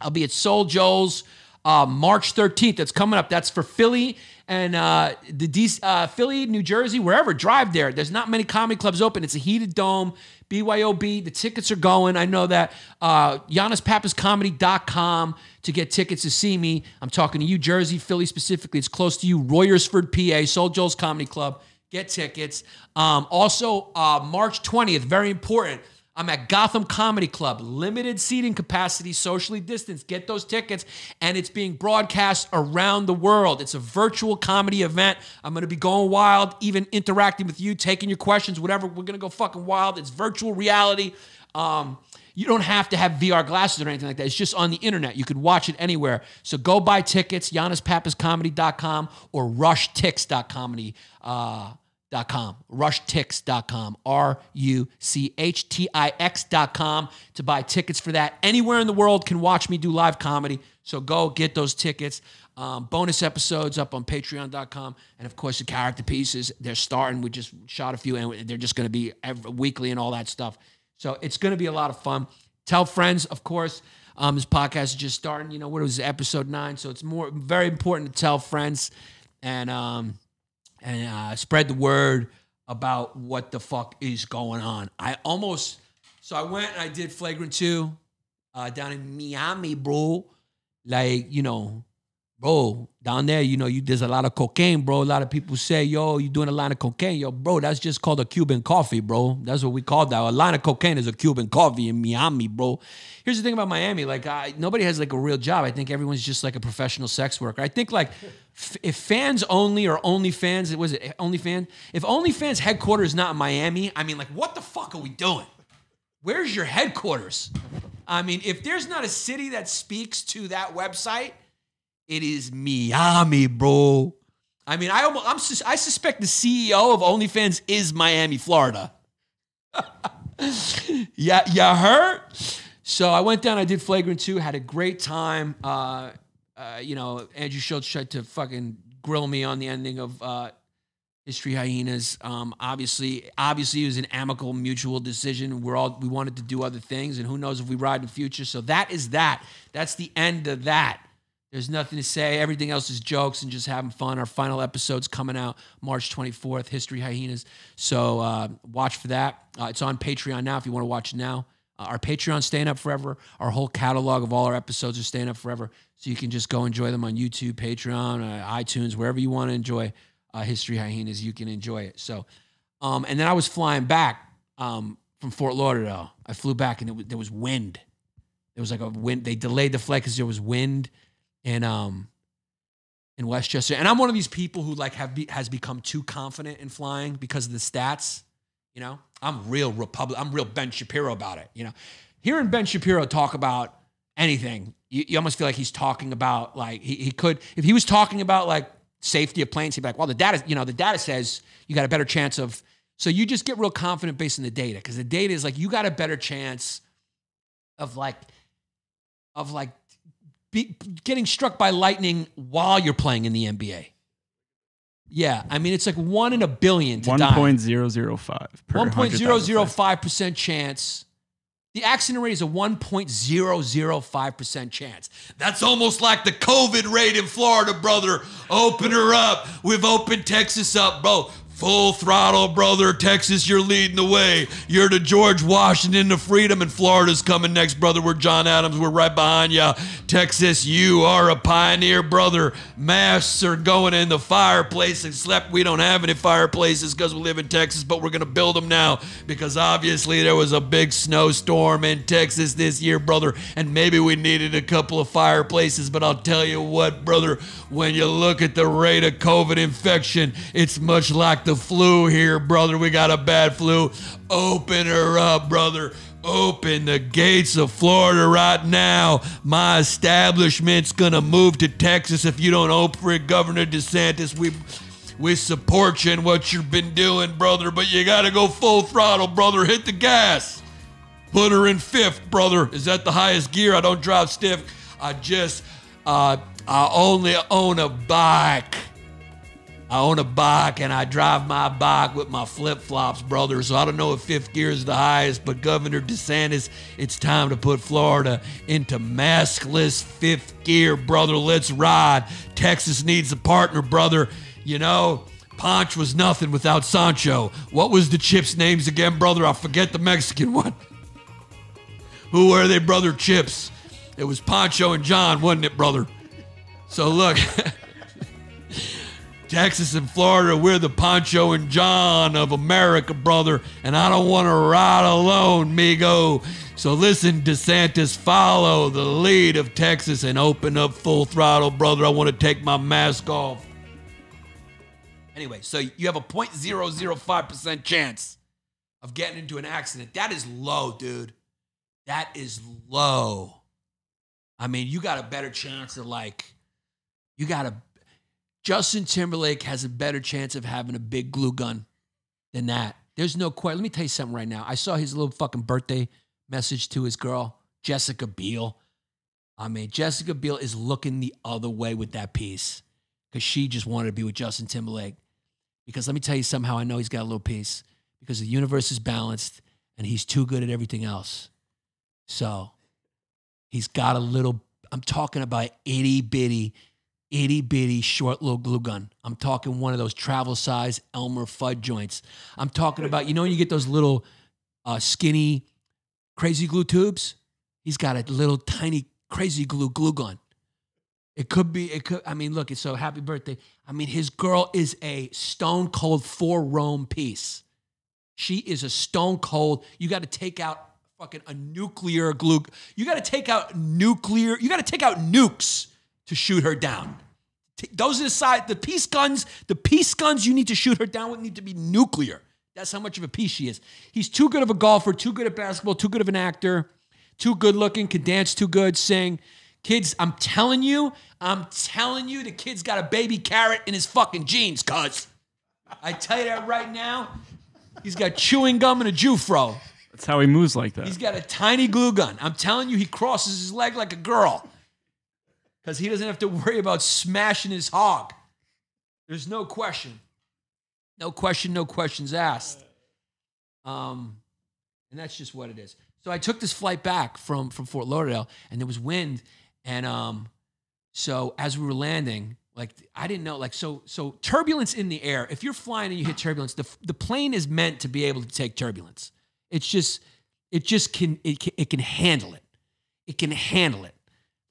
S1: I'll be at Soul Joel's uh, March 13th. That's coming up. That's for Philly and uh, the D- uh, Philly, New Jersey, wherever. Drive there. There's not many comedy clubs open. It's a heated dome. BYOB. The tickets are going. I know that. Uh, YannisPappasComedy.com to get tickets to see me. I'm talking to you, Jersey, Philly specifically. It's close to you. Royersford, PA. Soul Joel's Comedy Club. Get tickets. Um, also, uh, March 20th, very important. I'm at Gotham Comedy Club, limited seating capacity, socially distanced. Get those tickets, and it's being broadcast around the world. It's a virtual comedy event. I'm gonna be going wild, even interacting with you, taking your questions, whatever. We're gonna go fucking wild. It's virtual reality. Um, you don't have to have VR glasses or anything like that. It's just on the internet. You can watch it anywhere. So go buy tickets, YannisPappasComedy.com or RushTix.comedy. Uh, rushtix.com, R U C H T I X.com to buy tickets for that. Anywhere in the world can watch me do live comedy. So go get those tickets. Um, bonus episodes up on patreon.com. And of course, the character pieces, they're starting. We just shot a few and they're just going to be every, weekly and all that stuff. So it's going to be a lot of fun. Tell friends, of course. Um, this podcast is just starting. You know, what was episode nine? So it's more very important to tell friends. And, um, and uh, spread the word about what the fuck is going on. I almost, so I went and I did Flagrant 2 uh, down in Miami, bro. Like, you know, bro, down there, you know, you there's a lot of cocaine, bro. A lot of people say, yo, you're doing a line of cocaine. Yo, bro, that's just called a Cuban coffee, bro. That's what we call that. A line of cocaine is a Cuban coffee in Miami, bro. Here's the thing about Miami, like I, nobody has like a real job. I think everyone's just like a professional sex worker. I think like f- if fans only or only fans, it was it only fan? If OnlyFans headquarters is not in Miami, I mean, like what the fuck are we doing? Where's your headquarters? I mean, if there's not a city that speaks to that website, it is Miami, bro. I mean, I almost, I'm sus- I suspect the CEO of OnlyFans is Miami, Florida. (laughs) yeah, you heard? So I went down. I did Flagrant Two. Had a great time. Uh, uh, you know, Andrew Schulz tried to fucking grill me on the ending of uh, History Hyenas. Um, obviously, obviously, it was an amicable, mutual decision. We're all we wanted to do other things, and who knows if we ride in the future. So that is that. That's the end of that. There's nothing to say. Everything else is jokes and just having fun. Our final episode's coming out March 24th, History Hyenas. So uh, watch for that. Uh, it's on Patreon now if you want to watch it now. Uh, our Patreon's staying up forever. Our whole catalog of all our episodes are staying up forever. So you can just go enjoy them on YouTube, Patreon, uh, iTunes, wherever you want to enjoy uh, History Hyenas, you can enjoy it. So, um, and then I was flying back um, from Fort Lauderdale. I flew back and there was wind. There was like a wind. They delayed the flight because there was wind in um in Westchester. And I'm one of these people who like have be, has become too confident in flying because of the stats. You know, I'm real Republic. I'm real Ben Shapiro about it. You know, hearing Ben Shapiro talk about anything, you, you almost feel like he's talking about like he, he could if he was talking about like safety of planes, he'd be like, well, the data, you know, the data says you got a better chance of. So you just get real confident based on the data because the data is like you got a better chance of like of like be, getting struck by lightning while you're playing in the NBA. Yeah, I mean it's like one in a billion to
S3: One
S1: die.
S3: point zero zero five.
S1: One point zero zero five percent chance. The accident rate is a one point zero zero five percent chance. That's almost like the COVID rate in Florida, brother. Open her up. We've opened Texas up, bro. Full throttle, brother. Texas, you're leading the way. You're the George Washington to freedom, and Florida's coming next, brother. We're John Adams. We're right behind you. Texas, you are a pioneer, brother. Masks are going in the fireplace, except we don't have any fireplaces because we live in Texas, but we're going to build them now because obviously there was a big snowstorm in Texas this year, brother, and maybe we needed a couple of fireplaces. But I'll tell you what, brother, when you look at the rate of COVID infection, it's much like the flu here, brother. We got a bad flu. Open her up, brother. Open the gates of Florida right now. My establishment's gonna move to Texas if you don't open for it, Governor DeSantis. We we support you in what you've been doing, brother, but you gotta go full throttle, brother. Hit the gas. Put her in fifth, brother. Is that the highest gear? I don't drive stiff. I just, uh, I only own a bike. I own a bike and I drive my bike with my flip flops, brother. So I don't know if fifth gear is the highest, but Governor DeSantis, it's time to put Florida into maskless fifth gear, brother. Let's ride. Texas needs a partner, brother. You know, Ponch was nothing without Sancho. What was the chips' names again, brother? I forget the Mexican (laughs) one. Who were they, brother? Chips. It was Pancho and John, wasn't it, brother? So look. (laughs) Texas and Florida, we're the Poncho and John of America, brother, and I don't want to ride alone, migo. So listen, DeSantis, follow the lead of Texas and open up full throttle, brother. I want to take my mask off. Anyway, so you have a 0.005% chance of getting into an accident. That is low, dude. That is low. I mean, you got a better chance of like, you got a, Justin Timberlake has a better chance of having a big glue gun than that. There's no question. Let me tell you something right now. I saw his little fucking birthday message to his girl, Jessica Biel. I mean, Jessica Biel is looking the other way with that piece because she just wanted to be with Justin Timberlake. Because let me tell you somehow, I know he's got a little piece because the universe is balanced and he's too good at everything else. So he's got a little, I'm talking about itty bitty, itty bitty short little glue gun. I'm talking one of those travel size Elmer Fudd joints. I'm talking about, you know, when you get those little uh, skinny crazy glue tubes? He's got a little tiny crazy glue glue gun. It could be, it could, I mean, look, it's so happy birthday. I mean, his girl is a stone cold four Rome piece. She is a stone cold. You got to take out fucking a nuclear glue. You got to take out nuclear, you got to take out nukes to shoot her down. Those are the side, the peace guns, the peace guns you need to shoot her down with need to be nuclear. That's how much of a piece she is. He's too good of a golfer, too good at basketball, too good of an actor, too good looking, can dance too good, sing. Kids, I'm telling you, I'm telling you, the kid's got a baby carrot in his fucking jeans, cuz. I tell you that right now. He's got chewing gum and a Jufro.
S3: That's how he moves like that.
S1: He's got a tiny glue gun. I'm telling you, he crosses his leg like a girl. Because he doesn't have to worry about smashing his hog. There's no question. No question, no questions asked. Um, and that's just what it is. So I took this flight back from from Fort Lauderdale, and there was wind, and um, so as we were landing, like I didn't know, like so so turbulence in the air. If you're flying and you hit turbulence, the the plane is meant to be able to take turbulence. It's just it just can it can, it can handle it. It can handle it.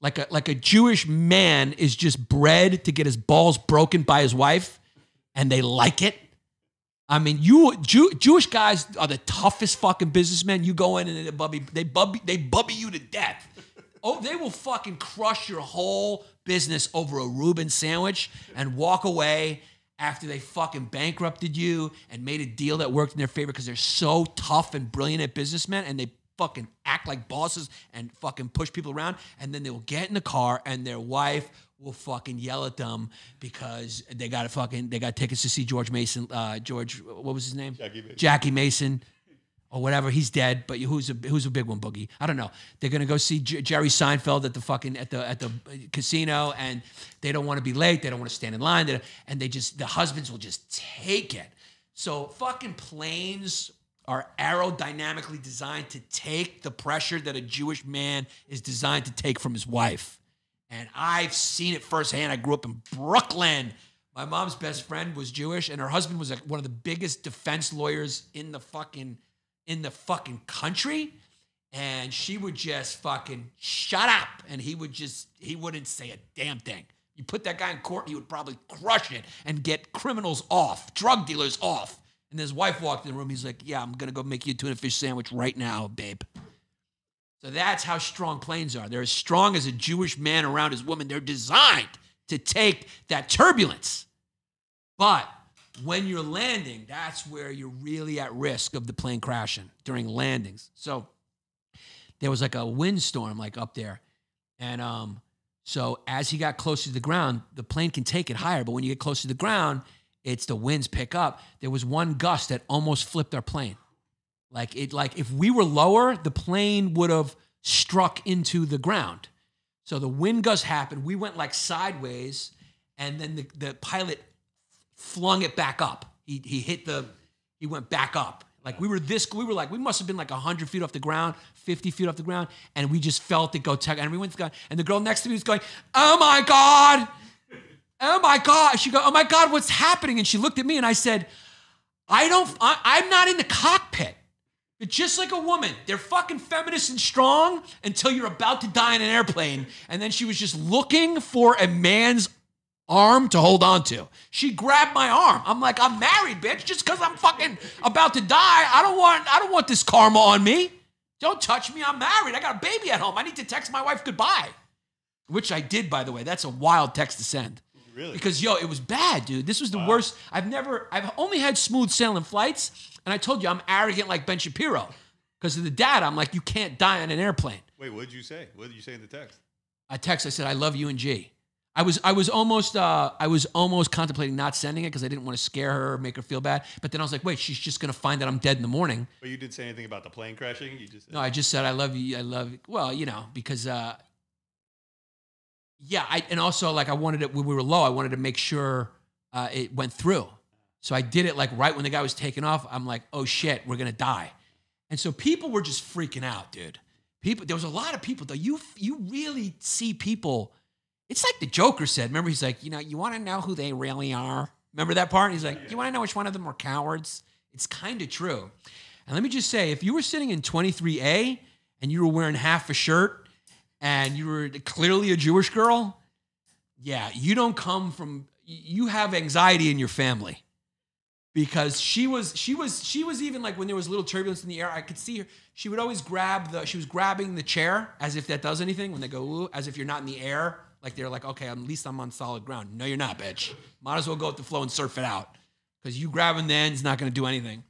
S1: Like a like a Jewish man is just bred to get his balls broken by his wife, and they like it. I mean, you Jew, Jewish guys are the toughest fucking businessmen. You go in and they bubby, they bubby, they bubby you to death. Oh, they will fucking crush your whole business over a Reuben sandwich and walk away after they fucking bankrupted you and made a deal that worked in their favor because they're so tough and brilliant at businessmen and they fucking act like bosses and fucking push people around and then they will get in the car and their wife will fucking yell at them because they got a fucking they got tickets to see George Mason uh George what was his name?
S2: Jackie Mason.
S1: Jackie Mason. Or whatever he's dead but who's a who's a big one boogie? I don't know. They're gonna go see J- Jerry Seinfeld at the fucking at the at the casino and they don't want to be late they don't want to stand in line they and they just the husbands will just take it. So fucking planes are aerodynamically designed to take the pressure that a Jewish man is designed to take from his wife. And I've seen it firsthand. I grew up in Brooklyn. My mom's best friend was Jewish, and her husband was like one of the biggest defense lawyers in the fucking in the fucking country. And she would just fucking shut up, and he would just he wouldn't say a damn thing. You put that guy in court, he would probably crush it and get criminals off, drug dealers off. And his wife walked in the room. He's like, "Yeah, I'm gonna go make you a tuna fish sandwich right now, babe." So that's how strong planes are. They're as strong as a Jewish man around his woman. They're designed to take that turbulence. But when you're landing, that's where you're really at risk of the plane crashing during landings. So there was like a windstorm like up there. And um, so as he got closer to the ground, the plane can take it higher. But when you get closer to the ground, it's the winds pick up. There was one gust that almost flipped our plane. Like it, like if we were lower, the plane would have struck into the ground. So the wind gust happened. We went like sideways, and then the, the pilot flung it back up. He he hit the he went back up. Like we were this we were like we must have been like 100 feet off the ground, 50 feet off the ground, and we just felt it go tech. And we went and the girl next to me was going, "Oh my god, oh my god!" She go, "Oh my god, what's happening?" And she looked at me, and I said, "I don't. I, I'm not in the cockpit." But just like a woman, they're fucking feminist and strong until you're about to die in an airplane. And then she was just looking for a man's arm to hold on to. She grabbed my arm. I'm like, I'm married, bitch. Just because I'm fucking about to die, I don't want I don't want this karma on me. Don't touch me. I'm married. I got a baby at home. I need to text my wife goodbye. Which I did, by the way. That's a wild text to send.
S2: Really?
S1: Because yo, it was bad, dude. This was the worst. I've never, I've only had smooth sailing flights, and I told you I'm arrogant like Ben Shapiro. Because of the data, I'm like, you can't die on an airplane.
S2: Wait, what did you say? What did you say in the text?
S1: I text, I said, I love you and G. I was, I was almost, uh, I was almost contemplating not sending it because I didn't want to scare her or make her feel bad. But then I was like, wait, she's just gonna find that I'm dead in the morning.
S2: But you didn't say anything about the plane crashing. You just
S1: No, I just said I love you. I love you. Well, you know, because uh yeah, I and also like I wanted it when we were low, I wanted to make sure uh it went through. So I did it like right when the guy was taking off. I'm like, oh shit, we're gonna die. And so people were just freaking out, dude. People there was a lot of people though. You you really see people. It's like the Joker said. Remember, he's like, you know, you want to know who they really are. Remember that part? He's like, you want to know which one of them are cowards? It's kind of true. And let me just say, if you were sitting in 23A and you were wearing half a shirt and you were clearly a Jewish girl, yeah, you don't come from you have anxiety in your family. Because she was she was she was even like when there was a little turbulence in the air, I could see her. She would always grab the she was grabbing the chair as if that does anything when they go ooh, as if you're not in the air. Like they're like, okay, at least I'm on solid ground. No, you're not, bitch. Might as well go with the flow and surf it out. Because you grabbing the end's not gonna do anything.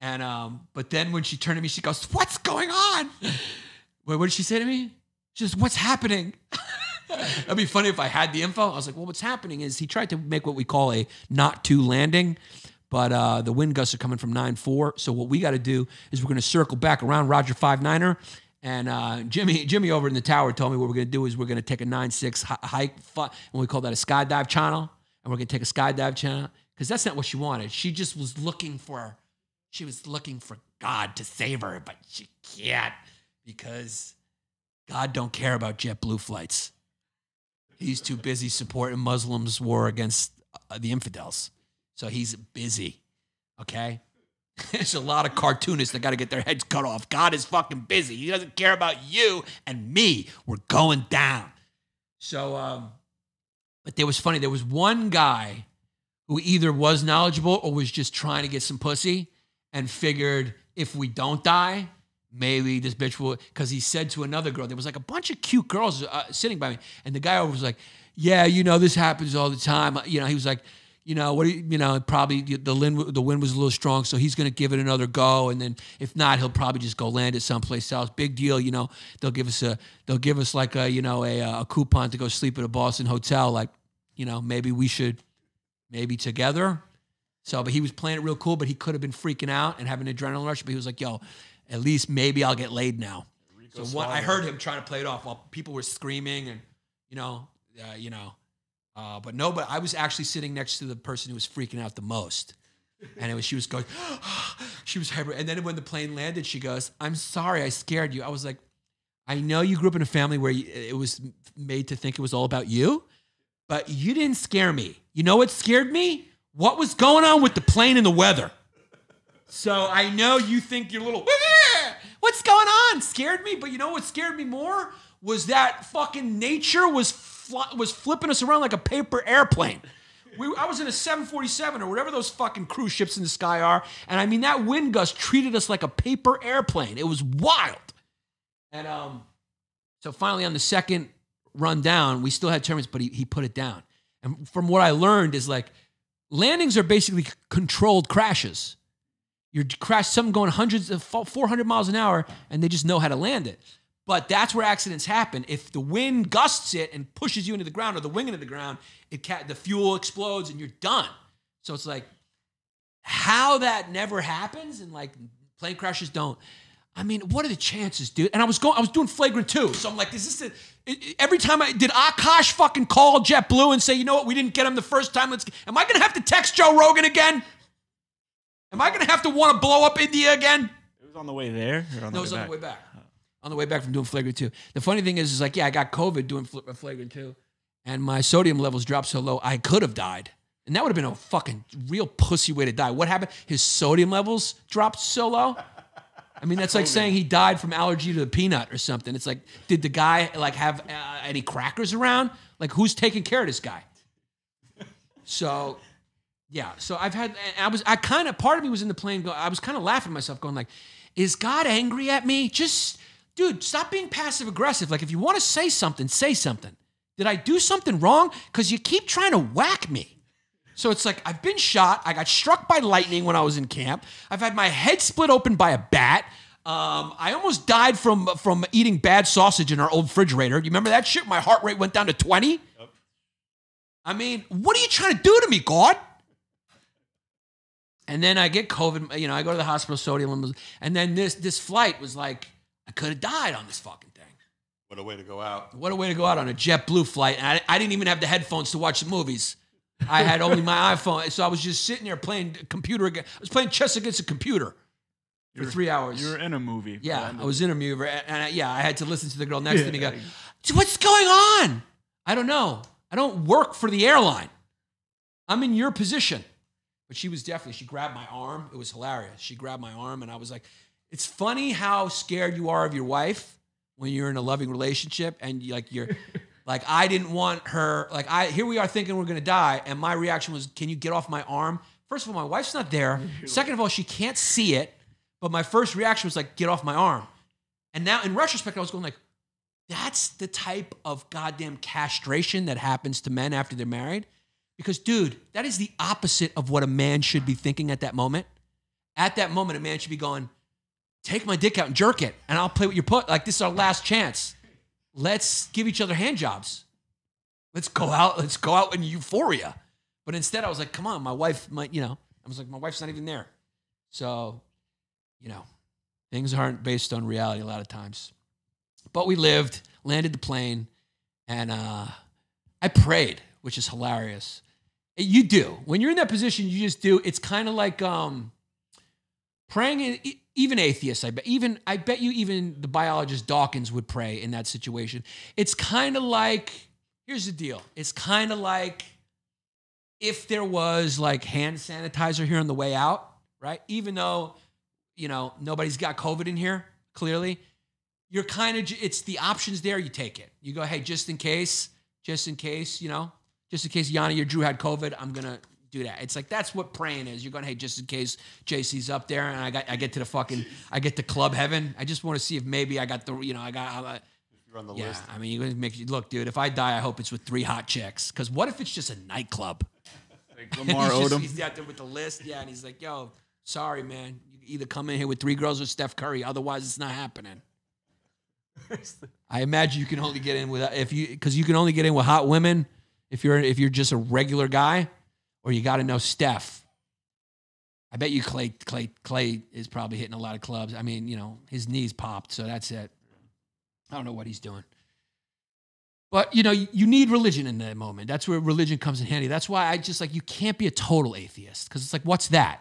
S1: And um, but then when she turned to me, she goes, "What's going on?" (laughs) What did she say to me? Says, "What's happening?" (laughs) That'd be funny if I had the info. I was like, "Well, what's happening is he tried to make what we call a not to landing, but uh, the wind gusts are coming from nine four. So what we got to do is we're going to circle back around Roger five niner." And uh, Jimmy, Jimmy over in the tower told me what we're going to do is we're going to take a nine six hike, fu- and we call that a skydive channel. And we're going to take a skydive channel because that's not what she wanted. She just was looking for she was looking for God to save her, but she can't because God don't care about JetBlue flights. He's too busy supporting Muslims' war against uh, the infidels. So he's busy. Okay? (laughs) There's a lot of cartoonists that got to get their heads cut off. God is fucking busy. He doesn't care about you and me. We're going down. So, um, but there was funny. There was one guy who either was knowledgeable or was just trying to get some pussy and figured if we don't die, maybe this bitch will. Because he said to another girl, there was like a bunch of cute girls uh, sitting by me, and the guy over was like, "Yeah, you know, this happens all the time." You know, he was like, "You know, what? Do you, you know, probably the wind the wind was a little strong, so he's gonna give it another go, and then if not, he'll probably just go land it someplace else. Big deal, you know. They'll give us a they'll give us like a you know a, a coupon to go sleep at a Boston hotel. Like, you know, maybe we should maybe together." So, but he was playing it real cool, but he could have been freaking out and having an adrenaline rush. But he was like, yo, at least maybe I'll get laid now. so one, I heard him trying to play it off while people were screaming and, you know, uh, you know. Uh, but no, but I was actually sitting next to the person who was freaking out the most. And it was, she was going, (gasps) she was hyper. And then when the plane landed, she goes, I'm sorry, I scared you. I was like, I know you grew up in a family where you, it was made to think it was all about you, but you didn't scare me. You know what scared me? what was going on with the plane and the weather. So I know you think you're little, (laughs) what's going on? Scared me, but you know what scared me more was that fucking nature was fl- was flipping us around like a paper airplane. We, I was in a 747 or whatever those fucking cruise ships in the sky are, and I mean that wind gust treated us like a paper airplane. It was wild. And um, so finally on the second run down, we still had turbulence, but he, he put it down. And from what I learned is like landings are basically controlled crashes. You're crash something going hundreds of 400 miles an hour, and they just know how to land it. But that's where accidents happen. If the wind gusts it and pushes you into the ground or the wing into the ground, it ca- the fuel explodes and you're done. So it's like how that never happens and like plane crashes don't. I mean, what are the chances, dude? And I was going, I was doing flagrant two, so I'm like, is this it- every time I did Akaash fucking call JetBlue and say, you know what, we didn't get him the first time. Let's. Am I gonna have to text Joe Rogan again? Am I gonna have to want to blow up India again?
S3: It was on the way there. On
S1: No,
S3: the
S1: it was on
S3: back?
S1: the way back. On the way back from doing flagrant two. The funny thing is, is like, yeah, I got COVID doing fl- flagrant two, and my sodium levels dropped so low, I could have died. And that would have been a fucking real pussy way to die. What happened? His sodium levels dropped so low. I mean, that's like saying he died from allergy to the peanut or something. It's like, did the guy like have uh, any crackers around? Like, who's taking care of this guy? So, yeah. So I've had, I was, I kind of, part of me was in the plane. Go, I was kind of laughing at myself, going like, "Is God angry at me? Just, dude, stop being passive aggressive. Like, if you want to say something, say something. Did I do something wrong? Because you keep trying to whack me." So it's like I've been shot. I got struck by lightning when I was in camp. I've had my head split open by a bat. Um, I almost died from from eating bad sausage in our old refrigerator. You remember that shit? My heart rate went down to twenty. I mean, what are you trying to do to me, God? And then I get COVID. You know, I go to the hospital, sodium and then this this flight was like I could have died on this fucking thing.
S2: What a way to go out.
S1: What a way to go out on a JetBlue flight. And I, I didn't even have the headphones to watch the movies. I had only my (laughs) iPhone, so I was just sitting there playing computer. I was playing chess against a computer for three hours.
S3: You were in a movie.
S1: yeah, I was in a movie, and I, yeah, I had to listen to the girl next to me go, "What's going on?" I don't know. I don't work for the airline. I'm in your position. But she was definitely. She grabbed my arm. It was hilarious. She grabbed my arm, and I was like, "It's funny how scared you are of your wife when you're in a loving relationship, and you, like you're." (laughs) Like I didn't want her. Like I here we are thinking we're gonna die, and my reaction was, "Can you get off my arm?" First of all, my wife's not there. (laughs) Second of all, she can't see it. But my first reaction was like, "Get off my arm." And now, in retrospect, I was going like, "That's the type of goddamn castration that happens to men after they're married." Because, dude, that is the opposite of what a man should be thinking at that moment. At that moment, a man should be going, "Take my dick out and jerk it, and I'll play with your put. Like this is our last chance." let's give each other hand jobs. Let's go out. Let's go out in euphoria. But instead, I was like, come on, my wife might, you know, I was like, my wife's not even there. So, you know, things aren't based on reality a lot of times. But we lived, landed the plane, and uh, I prayed, which is hilarious. You do. When you're in that position, you just do. It's kind of like um, praying in, even atheists i bet even i bet you even the biologist dawkins would pray in that situation. It's kind of like here's the deal. It's kind of like if there was like hand sanitizer here on the way out right? Even though you know nobody's got covid in here clearly you're kind of it's the options there you take it. You go hey just in case just in case you know just in case yanni or drew had covid i'm gonna do that. It's like that's what praying is. You're going, hey, just in case JC's up there and I got I get to the fucking I get to club heaven. I just want to see if maybe I got the you know I got I,
S2: You're on the
S1: yeah.
S2: list.
S1: I mean, you're gonna make you look, dude. If I die, I hope it's with three hot chicks. Because what if it's just a nightclub?
S3: Like
S1: And
S3: Lamar (laughs)
S1: he's, just-
S3: Odom.
S1: he's out there with the list, yeah, and he's like, yo, sorry, man. You either come in here with three girls or Steph Curry, otherwise it's not happening. (laughs) I imagine you can only get in with if you because you can only get in with hot women if you're if you're just a regular guy, or you got to know Steph. I bet you Klay Klay Klay is probably hitting a lot of clubs. I mean, you know, his knees popped, so that's it. I don't know what he's doing. But you know, you, need religion in that moment. That's where religion comes in handy. That's why I just like you can't be a total atheist because it's like, what's that?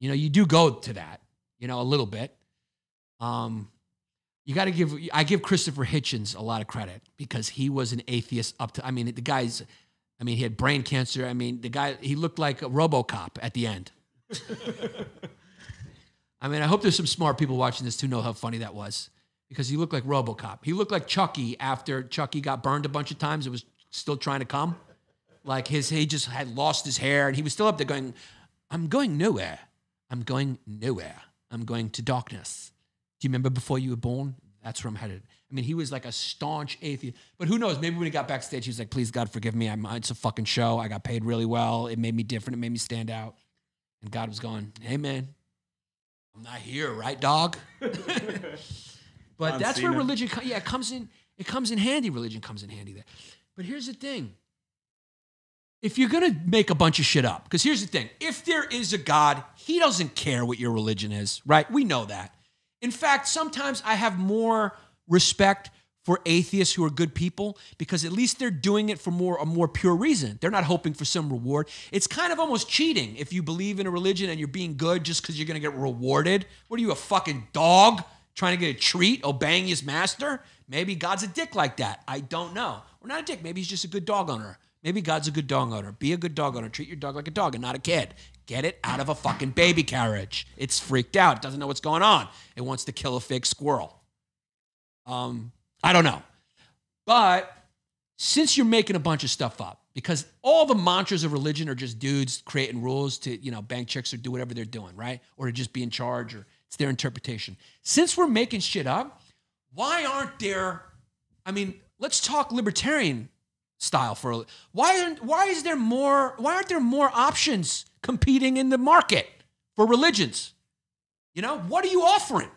S1: You know, you do go to that, you know, a little bit. Um, you got to give. I give Christopher Hitchens a lot of credit because he was an atheist up to. I mean, the guy's. I mean, he had brain cancer. I mean, the guy he looked like a RoboCop at the end. (laughs) I mean, I hope there's some smart people watching this who know how funny that was because he looked like RoboCop. He looked like Chucky after Chucky got burned a bunch of times. It was still trying to come. Like his, he just had lost his hair and he was still up there going, I'm going nowhere. I'm going nowhere. I'm going to darkness. Do you remember before you were born? That's where I'm headed. I mean, he was like a staunch atheist. But who knows? Maybe when he got backstage, he was like, please, God, forgive me. I'm, uh, it's a fucking show. I got paid really well. It made me different. It made me stand out. And God was going, hey, man, I'm not here, right, dog? (laughs) but
S3: John
S1: that's where religion, co- yeah, it comes in. It comes in handy. Religion comes in handy there. But here's the thing: if you're gonna make a bunch of shit up, because here's the thing: if there is a God, He doesn't care what your religion is, right? We know that. In fact, sometimes I have more respect for atheists who are good people because at least they're doing it for more a more pure reason. They're not hoping for some reward. It's kind of almost cheating if you believe in a religion and you're being good just because you're going to get rewarded. What are you, a fucking dog trying to get a treat, obeying his master? Maybe God's a dick like that. I don't know. Or not a dick. Maybe he's just a good dog owner. Maybe God's a good dog owner. Be a good dog owner. Treat your dog like a dog and not a kid. Get it out of a fucking baby carriage. It's freaked out. It doesn't know what's going on. It wants to kill a fake squirrel. Um, I don't know. But since you're making a bunch of stuff up, because all the mantras of religion are just dudes creating rules to, you know, bank checks or do whatever they're doing, right? Or to just be in charge or it's their interpretation. Since we're making shit up, why aren't there, I mean, let's talk libertarian style for why aren't why is there more why aren't there more options competing in the market for religions? You know, what are you offering?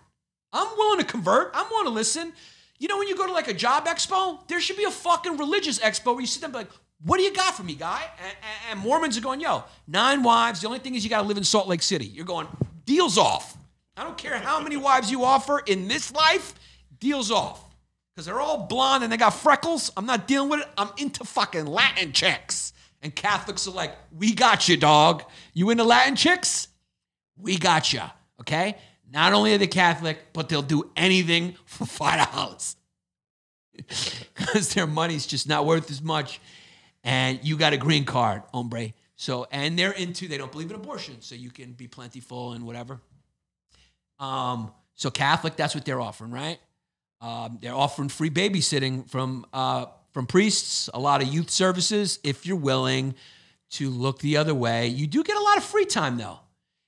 S1: I'm willing to convert. I'm willing to listen. You know, when you go to like a job expo, there should be a fucking religious expo where you sit there and be like, what do you got for me, guy? And, and, and Mormons are going, yo, nine wives. The only thing is you got to live in Salt Lake City. You're going, deals off. I don't care how many wives you offer in this life, deals off. Because they're all blonde and they got freckles. I'm not dealing with it. I'm into fucking Latin chicks. And Catholics are like, we got you, dog. You into Latin chicks? We got you. Okay? Not only are they Catholic, but they'll do anything for five dollars. (laughs) Because their money's just not worth as much. And you got a green card, hombre. So, and they're into, they don't believe in abortion. So you can be plentiful and whatever. Um, so Catholic, that's what they're offering, right? Um, they're offering free babysitting from uh, from priests, a lot of youth services. If you're willing to look the other way, you do get a lot of free time though.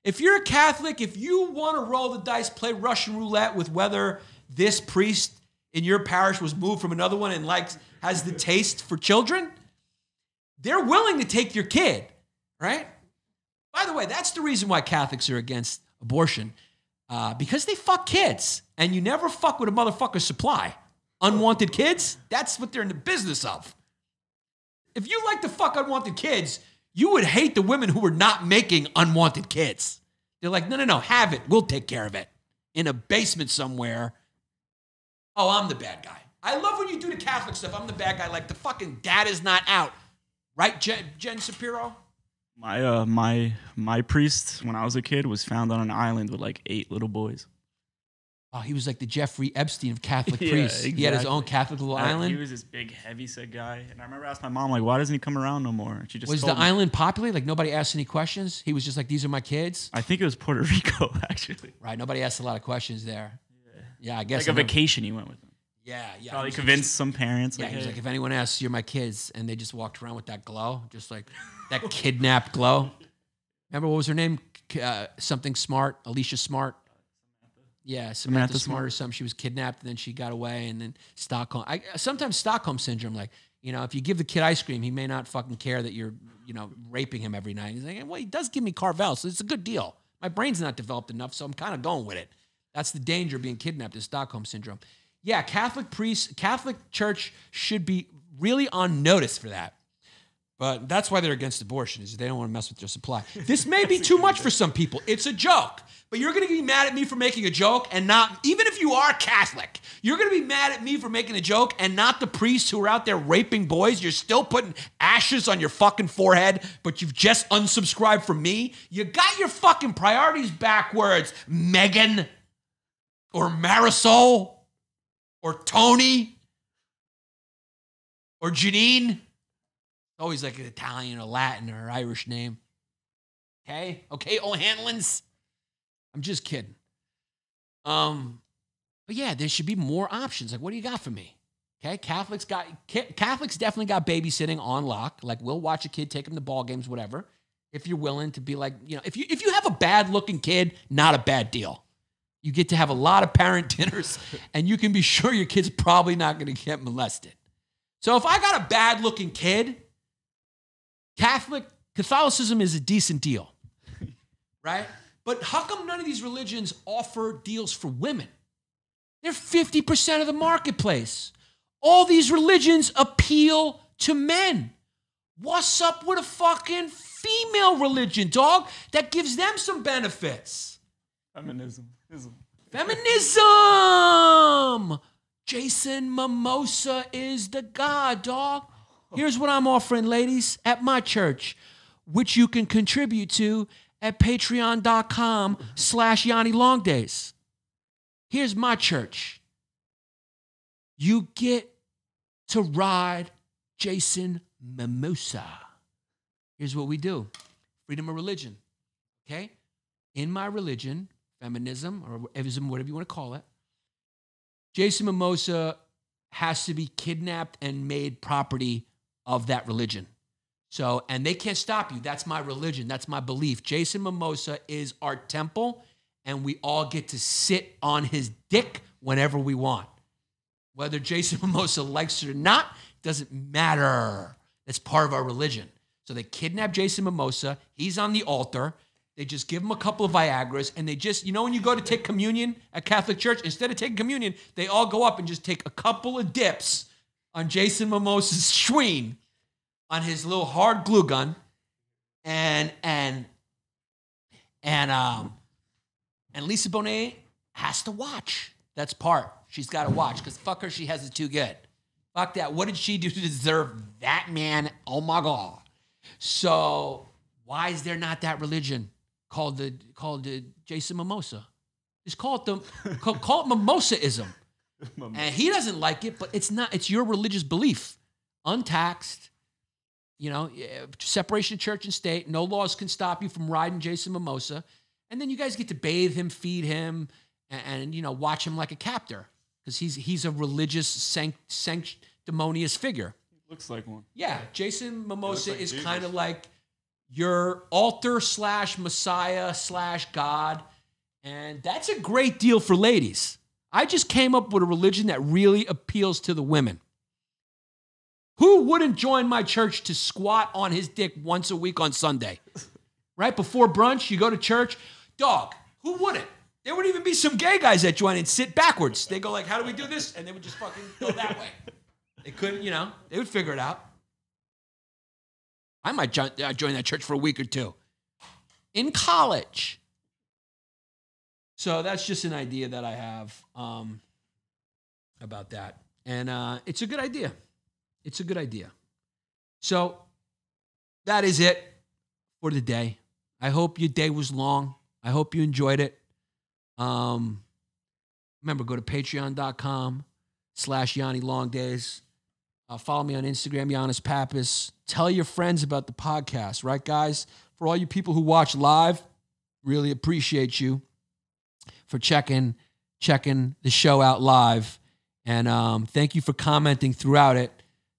S1: If you're a Catholic, if you want to roll the dice, play Russian roulette with whether this priest in your parish was moved from another one and likes has the taste for children, they're willing to take your kid, right? By the way, that's the reason why Catholics are against abortion, uh, because they fuck kids, and you never fuck with a motherfucker's supply. Unwanted kids, that's what they're in the business of. If you like to fuck unwanted kids, you would hate the women who were not making unwanted kids. They're like, no, no, no, have it. We'll take care of it in a basement somewhere. Oh, I'm the bad guy. I love when you do the Catholic stuff. I'm the bad guy. Like the fucking dad is not out. Right, Jen, Jen Shapiro?
S3: My uh my my priest when I was a kid was found on an island with like eight little boys.
S1: Oh, he was like the Jeffrey Epstein of Catholic (laughs)
S3: Yeah,
S1: priests. He had his own Catholic little
S3: Uh, He was this big, heavy set guy, and I remember asking my mom like, "Why doesn't he come around no more?" And she just
S1: Was the
S3: me.
S1: island popular? Like nobody asked any questions? He was just like, these are my kids?
S3: I think it was Puerto (laughs) Rico actually.
S1: Right. Nobody asked a lot of questions there. Yeah, I guess.
S3: Like a
S1: I know-
S3: vacation, he went with him.
S1: Yeah, yeah.
S3: Probably convinced some parents.
S1: Yeah,
S3: like,
S1: he was
S3: "Hey."
S1: like, if anyone asks, you're my kids, and they just walked around with that glow, just like that kidnapped glow. (laughs) Remember what was her name? Uh, something Smart, Alicia Smart. Yeah, Samantha,
S3: Samantha
S1: Smart,
S3: Smart.
S1: or something. She was kidnapped, and then she got away, and then Stockholm. I, sometimes Stockholm syndrome, like you know, if you give the kid ice cream, he may not fucking care that you're you know raping him every night. He's like, well, he does give me Carvel, so it's a good deal. My brain's not developed enough, so I'm kind of going with it. That's the danger of being kidnapped is Stockholm syndrome. Yeah, Catholic priests, Catholic Church should be really on notice for that. But that's why they're against abortion, is they don't want to mess with their supply. (laughs) This may be too much for some people. It's a joke. But you're going to be mad at me for making a joke and not, even if you are Catholic, you're going to be mad at me for making a joke and not the priests who are out there raping boys. You're still putting ashes on your fucking forehead, but you've just unsubscribed from me. You got your fucking priorities backwards, Megan or Marisol or Tony or Janine. Always like an Italian or Latin or Irish name. Okay? Okay, O'Hanlon's. I'm just kidding. Um, but yeah, there should be more options. Like, what do you got for me? Okay, Catholics got Catholics definitely got babysitting on lock. Like, we'll watch a kid, take him to ball games, whatever. If you're willing to be like, you know, if you if you have a bad looking kid, not a bad deal. You get to have a lot of parent (laughs) dinners, and you can be sure your kid's probably not going to get molested. So if I got a bad looking kid, Catholic Catholicism is a decent deal, (laughs) right? But how come none of these religions offer deals for women? They're 50% of the marketplace. All these religions appeal to men. What's up with a fucking female religion, dog, that gives them some benefits?
S3: feminism. Ism.
S1: Feminism! Jason Momoa is the god, dog. Oh. Here's what I'm offering, ladies, at my church, which you can contribute to at patreon.com slash Yanni Longdays. Here's my church. You get to ride Jason Momoa. Here's what we do freedom of religion. Okay? In my religion, feminism or ism, whatever you want to call it, Jason Momoa has to be kidnapped and made property of that religion. So, and they can't stop you. That's my religion. That's my belief. Jason Momoa is our temple, and we all get to sit on his dick whenever we want. Whether Jason (laughs) Mimosa likes it or not, doesn't matter. That's part of our religion. So they kidnap Jason Momoa. He's on the altar. They just give him a couple of Viagras, and they just, you know, when you go to take communion at Catholic Church, instead of taking communion, they all go up and just take a couple of dips on Jason Momoa's schween on his little hard glue gun, and and and um and Lisa Bonet has to watch. That's part. She's got to watch because fuck her, she has it too good. Fuck that. What did she do to deserve that man? Oh my god. So why is there not that religion called the called the Jason Mimosa? Just call it the (laughs) call, it mimosaism. (laughs) and he doesn't like it, but it's not. It's your religious belief, untaxed. You know, separation of church and state. No laws can stop you from riding Jason Momoa, and then you guys get to bathe him, feed him, and, and you know watch him like a captor because he's he's a religious sanct, sanctimonious figure.
S3: Looks like one.
S1: Yeah, Jason Momoa
S2: like
S1: is kind of like your altar slash Messiah slash God, and that's a great deal for ladies. I just came up with a religion that really appeals to the women. Who wouldn't join my church to squat on his dick once a week on Sunday? Right before brunch, you go to church. Dog, who wouldn't? There would even be some gay guys that join and sit backwards. They go like, "How do we do this?" And they would just fucking go that way. They couldn't, you know, they would figure it out. I might join, uh, join that church for a week or two in college. So that's just an idea that I have um, about that. And uh, it's a good idea. It's a good idea. So that is it for the day. I hope your day was long. I hope you enjoyed it. Um, remember, go to patreon.com slash Yanni Long Days. Uh, follow me on Instagram, Yannis Pappas. Tell your friends about the podcast, right, guys? For all you people who watch live, really appreciate you for checking checking the show out live, and um, thank you for commenting throughout it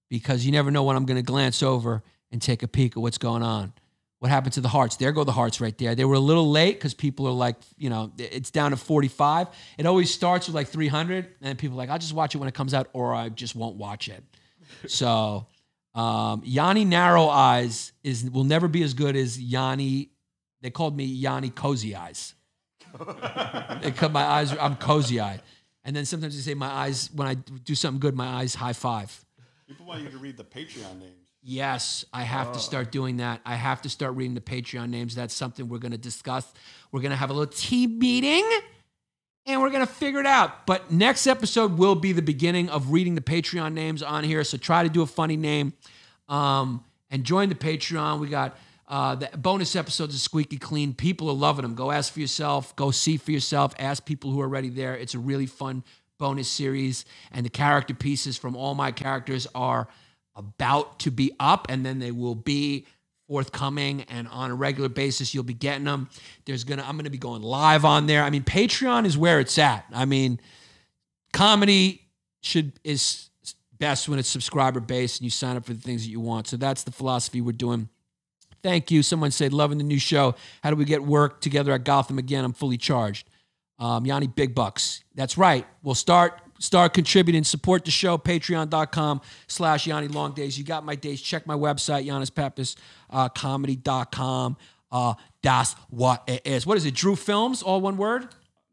S1: because you never know when I'm going to glance over and take a peek at what's going on. What happened to the hearts? There go the hearts right there. They were a little late because people are like, you know, it's down to 45. It always starts with like 300, and people are like, I'll just watch it when it comes out, or I just won't watch it. (laughs) So um, Yanni Narrow Eyes is will never be as good as Yanni. They called me Yanni Cozy Eyes. They cut my eyes. I'm cozy eyed, and then sometimes they say my eyes when I do something good, my eyes high five.
S2: People want you to read the Patreon names.
S1: Yes, I have to start doing that. I have to start reading the Patreon names. That's something we're going to discuss. We're going to have a little tea meeting and we're going to figure it out. But next episode will be the beginning of reading the Patreon names on here. So try to do a funny name um, and join the Patreon. We got uh, the bonus episodes of Squeaky Clean. People are loving them. Go ask for yourself, go see for yourself, ask people who are already there. It's a really fun bonus series. And the character pieces from all my characters are about to be up and then they will be forthcoming and on a regular basis you'll be getting them there's gonna i'm gonna be going live on there i mean patreon is where it's at i mean comedy should is best when it's subscriber based and you sign up for the things that you want so that's the philosophy we're doing thank you. Someone said loving the new show. How do we get work together at gotham again? I'm fully charged. Um, yanni big bucks. That's right. We'll start start contributing. Support the show. Patreon.com slash yanni long days. You got my days check my website Yannis Pappas, uh, comedy.com uh, that's what it is. What is it? Drew films? All one word?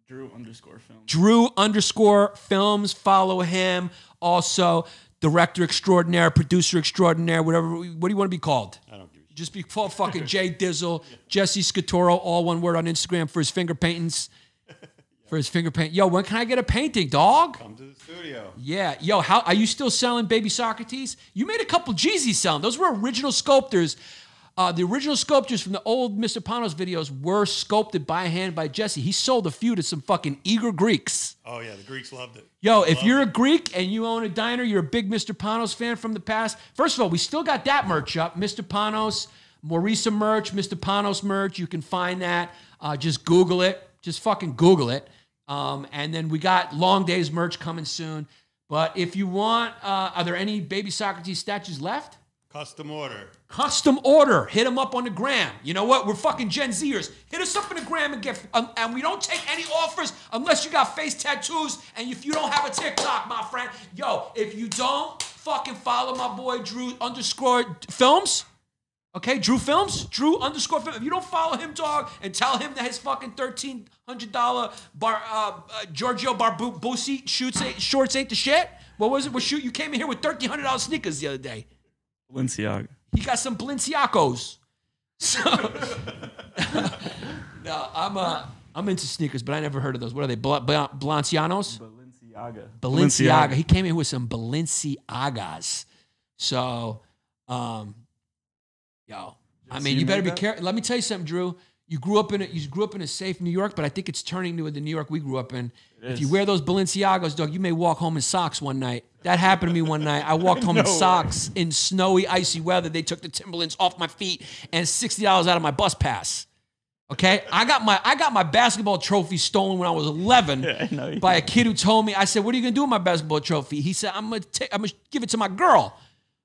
S3: Drew underscore films.
S1: Drew underscore films. Follow him. Also, director extraordinaire, producer extraordinaire, whatever. What do you want to be called?
S2: I don't give a shit.
S1: Just be called fucking Jay Dizzle, Jesse Scatoro, all one word on Instagram for his finger paintings. For his finger paint. Yo, when can I get a painting, dog?
S2: Come to the studio.
S1: Yeah. Yo, how are you still selling baby Socrates? You made a couple Jeezy selling. Those were original sculptors. Uh, the original sculptures from the old Mr. Panos videos were sculpted by hand by Jesse. He sold a few to some fucking eager Greeks.
S2: Oh yeah, the Greeks loved it.
S1: Yo, if
S2: Loved
S1: you're a. Greek and you own a diner, you're a big Mr. Panos fan from the past. First of all, we still got that merch up. Mr. Panos, Maurisa merch, Mr. Panos merch. You can find that. Uh, just Google it. Just fucking Google it. Um, and then we got Long Days merch coming soon. But if you want, uh, are there any baby Socrates statues left?
S2: Custom order.
S1: Custom order. Hit them up on the gram. You know what? We're fucking Gen Zers. Hit us up on the gram and get. Um, and we don't take any offers unless you got face tattoos and if you don't have a TikTok, my friend. Yo, if you don't fucking follow my boy Drew underscore films. Okay, Drew Films, Drew underscore film. If you don't follow him, dog, and tell him that his fucking thirteen hundred dollar bar uh, uh, Giorgio Barbucci shoots ain't, shorts ain't the shit. What was it? What shoot? You came in here with thirteen hundred dollar sneakers the other day.
S3: Balenciaga.
S1: He got some Balenciagos. So (laughs) no, I'm uh I'm into sneakers, but I never heard of those. What are they? Bla- Bla- Balencianos?
S3: Balenciaga.
S1: Balenciaga. He came in with some Balenciagas. So, um, yo, I mean,
S3: you
S1: you better be careful. Let me tell you something, Drew. You grew up in a, you grew up in a safe New York, but I think it's turning to the New York we grew up in. if you wear those Balenciagos, dog, you may walk home in socks one night. That happened to me one night. I walked (laughs) home in
S3: No way.
S1: socks in snowy, icy weather. They took the Timberlands off my feet and sixty dollars out of my bus pass. Okay, I got my I got my basketball trophy stolen when I was eleven (laughs)
S3: I know you
S1: by a kid who told me. I said, "What are you gonna do with my basketball trophy?" He said, "I'm gonna take, I'm gonna give it to my girl."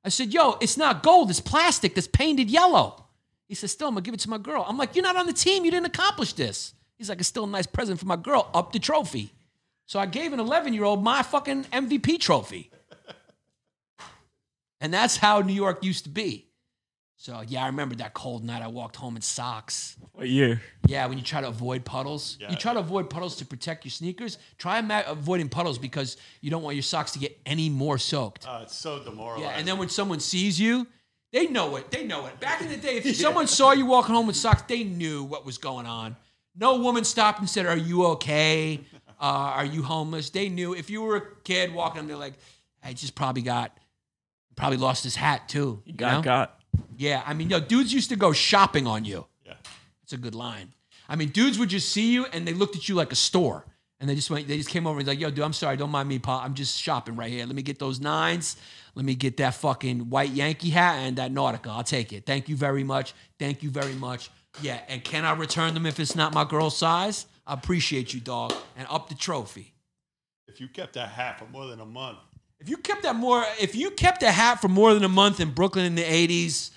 S1: I said, "Yo, it's not gold. It's plastic. That's painted yellow." He said, "Still, I'm gonna give it to my girl." I'm like, "You're not on the team. You didn't accomplish this." He's like, "It's still a nice present for my girl. Up the trophy." So I gave an 11 year old my fucking MVP trophy. (laughs) And that's how New York used to be. So yeah, I remember that cold night. I walked home in socks.
S3: What year?
S1: Yeah, when you try to avoid puddles,
S2: Yeah.
S1: you try to avoid puddles to protect your sneakers. Try avoiding puddles because you don't want your socks to get any more soaked.
S2: Uh, it's so demoralizing.
S1: Yeah, and then when someone sees you, they know it. They know it. Back in the day, if (laughs) someone saw you walking home with socks, they knew what was going on. No woman stopped and said, "Are you okay? Uh, are you homeless?" They knew. If you were a kid walking, they're like, "I just probably got, probably lost his hat too." You
S3: Got
S1: know?
S3: got.
S1: Yeah, I mean, yo, dudes used to go shopping on you.
S2: yeah.
S1: it's a good line. I mean, dudes would just see you and they looked at you like a store. And they just went, they just came over and like, yo, dude, I'm sorry, don't mind me, Paul. I'm just shopping right here. Let me get those nines. Let me get that fucking white Yankee hat and that Nautica. I'll take it. Thank you very much. Thank you very much. Yeah, and can I return them if it's not my girl's size? I appreciate you, dog. And up the trophy.
S2: If you kept that hat for more than a month,
S1: If you kept that more, if you kept a hat for more than a month in Brooklyn in the 80s,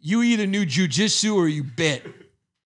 S1: you either knew jujitsu or you bit.